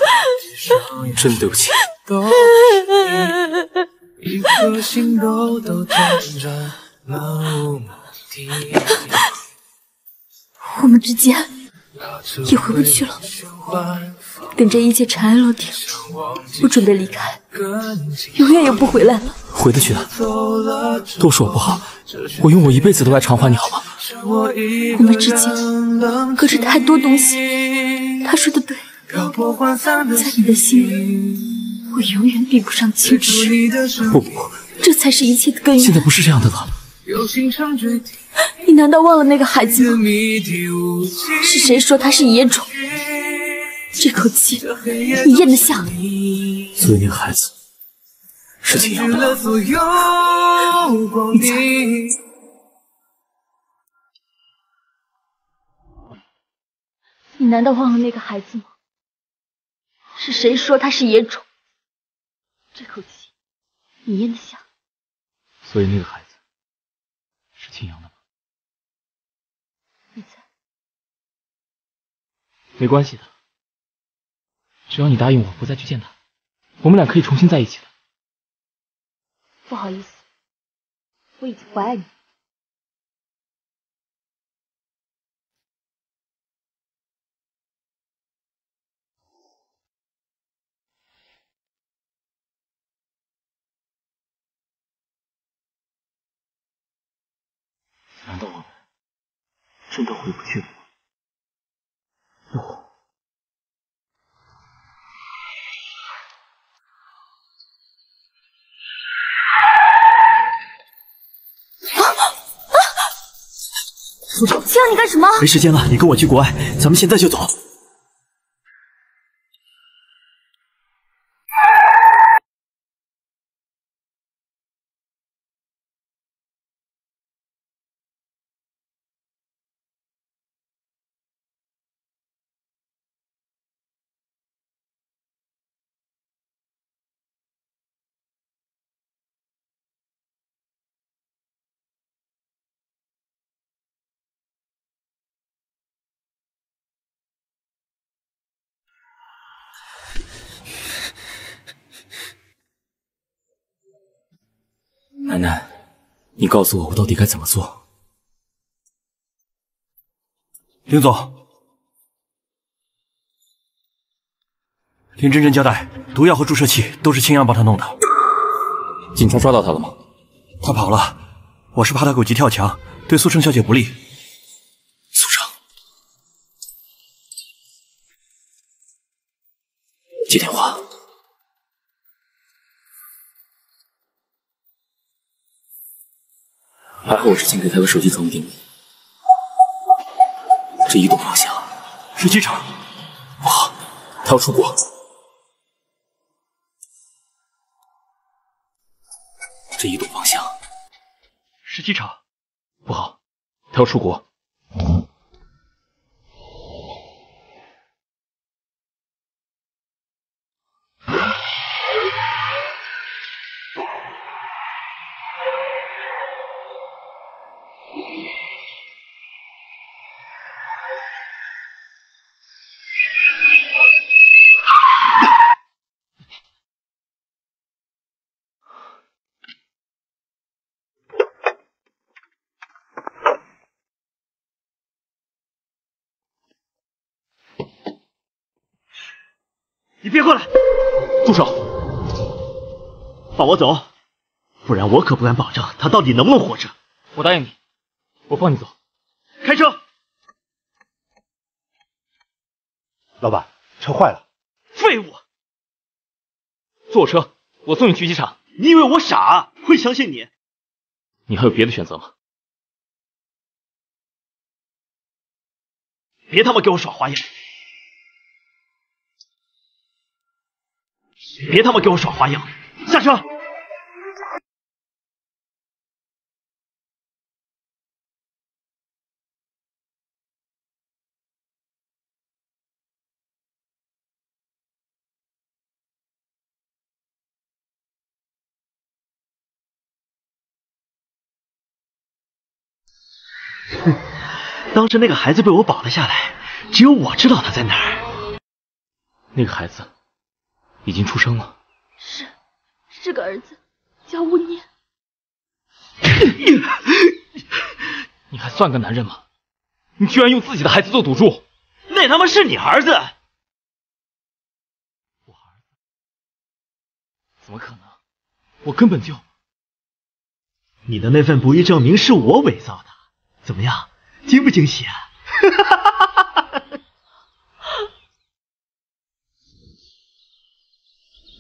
真对不起。我们之间也回不去了。等这一切尘埃落定，我准备离开，永远也不回来了。回得去的，都是我不好，我用我一辈子都来偿还你，好吗？我们之间隔着太多东西。他说的对，在你的心里，我永远比不上青池。不不，这才是一切的根源。现在不是这样的了。你难道忘了那个孩子吗？是谁说他是野种？这口气，你咽得下吗？所以那个孩子是秦阳的吗？你猜？你难道忘了那个孩子吗？是谁说他是野种？这口气，你咽得下？所以那个孩子。秦阳的吗？你猜？没关系的，只要你答应我不再去见他，我们俩可以重新在一起的。不好意思，我已经不爱你。难道我们真的回不去了苏长，青阳，你干什么？没时间了，你跟我去国外，咱们现在就走。你告诉我，我到底该怎么做？林总，林真真交代，毒药和注射器都是青阳帮他弄的。警察抓到他了吗？他跑了，我是怕他狗急跳墙，对苏城小姐不利。苏城，接电话。还好我之前给他的手机曾定位，这移动方向是机场。不好，他要出国。这移动方向是机场。不好，他要出国。我可不敢保证他到底能不能活着。我答应你，我放你走。开车！老板，车坏了。废物！坐我车，我送你去机场。你以为我傻，会相信你？你还有别的选择吗？别他妈给我耍花样！别他妈给我耍花样！下车！当时那个孩子被我保了下来，只有我知道他在哪儿。那个孩子已经出生了，是，是个儿子，叫吴念。你还算个男人吗？你居然用自己的孩子做赌注！那他妈是你儿子！我儿子？怎么可能？我根本就……你的那份不义证明是我伪造的，怎么样，惊不惊喜啊？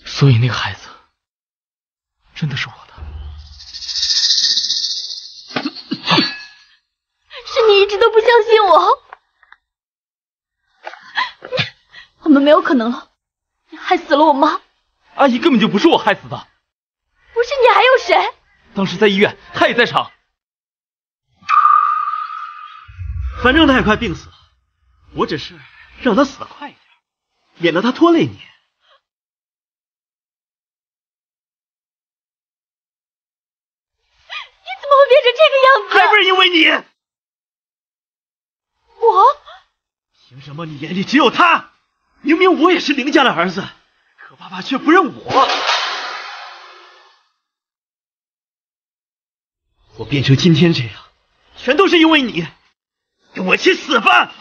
所以那个孩子真的是我的。是你一直都不相信我，我们没有可能了，你害死了我妈。阿姨根本就不是我害死的，不是你还有谁？当时在医院，她也在场。反正他也快病死了，我只是让他死的快一点，免得他拖累你。你怎么会变成这个样子？还不是因为你！我凭什么你眼里只有他？明明我也是林家的儿子，可爸爸却不认我。我变成今天这样，全都是因为你！跟我去死吧！啊！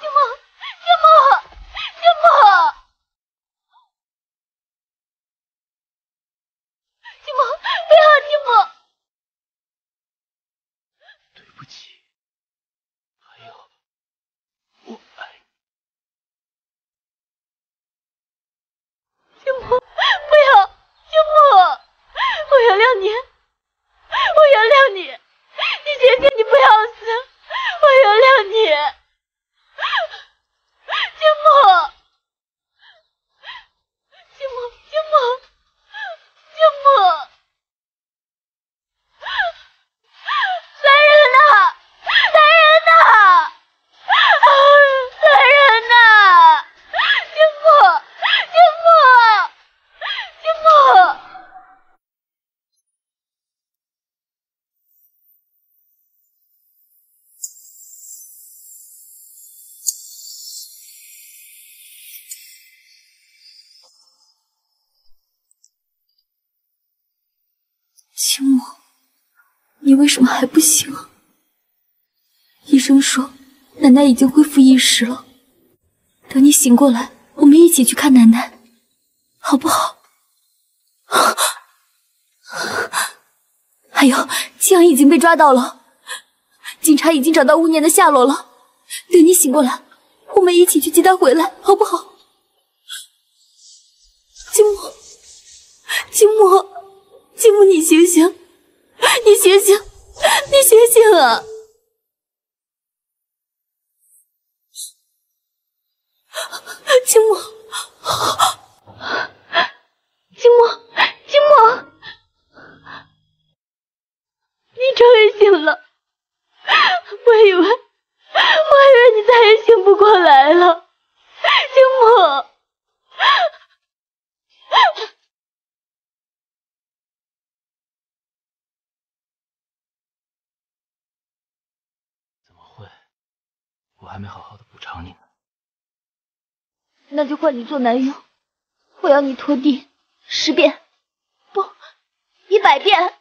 金墨，金墨，金墨，金墨，不要，金墨！对不起，还有，我爱你。金墨，不要，金墨，我原谅你，我原谅你，你姐姐，你不要死，我原谅你。金墨，金墨，金墨，金墨，来人呐！来人呐！来人呐！金墨，金墨，金墨。青木，你为什么还不醒啊？医生说奶已经恢复意识了，等你醒过来，我们一起去看奶奶，好不好？还有，季阳已经被抓到了，警察已经找到乌年的下落了。等你醒过来，我们一起去接他回来，好不好？金木，金木，金木，你醒醒，你醒醒，你醒醒啊！金木，金墨，金墨，你终于醒了，我以为，我以为你再也醒不过来了，金墨。怎么会？我还没好好的补偿你呢。那就换你做男佣，我要你拖地十遍，不，一百遍。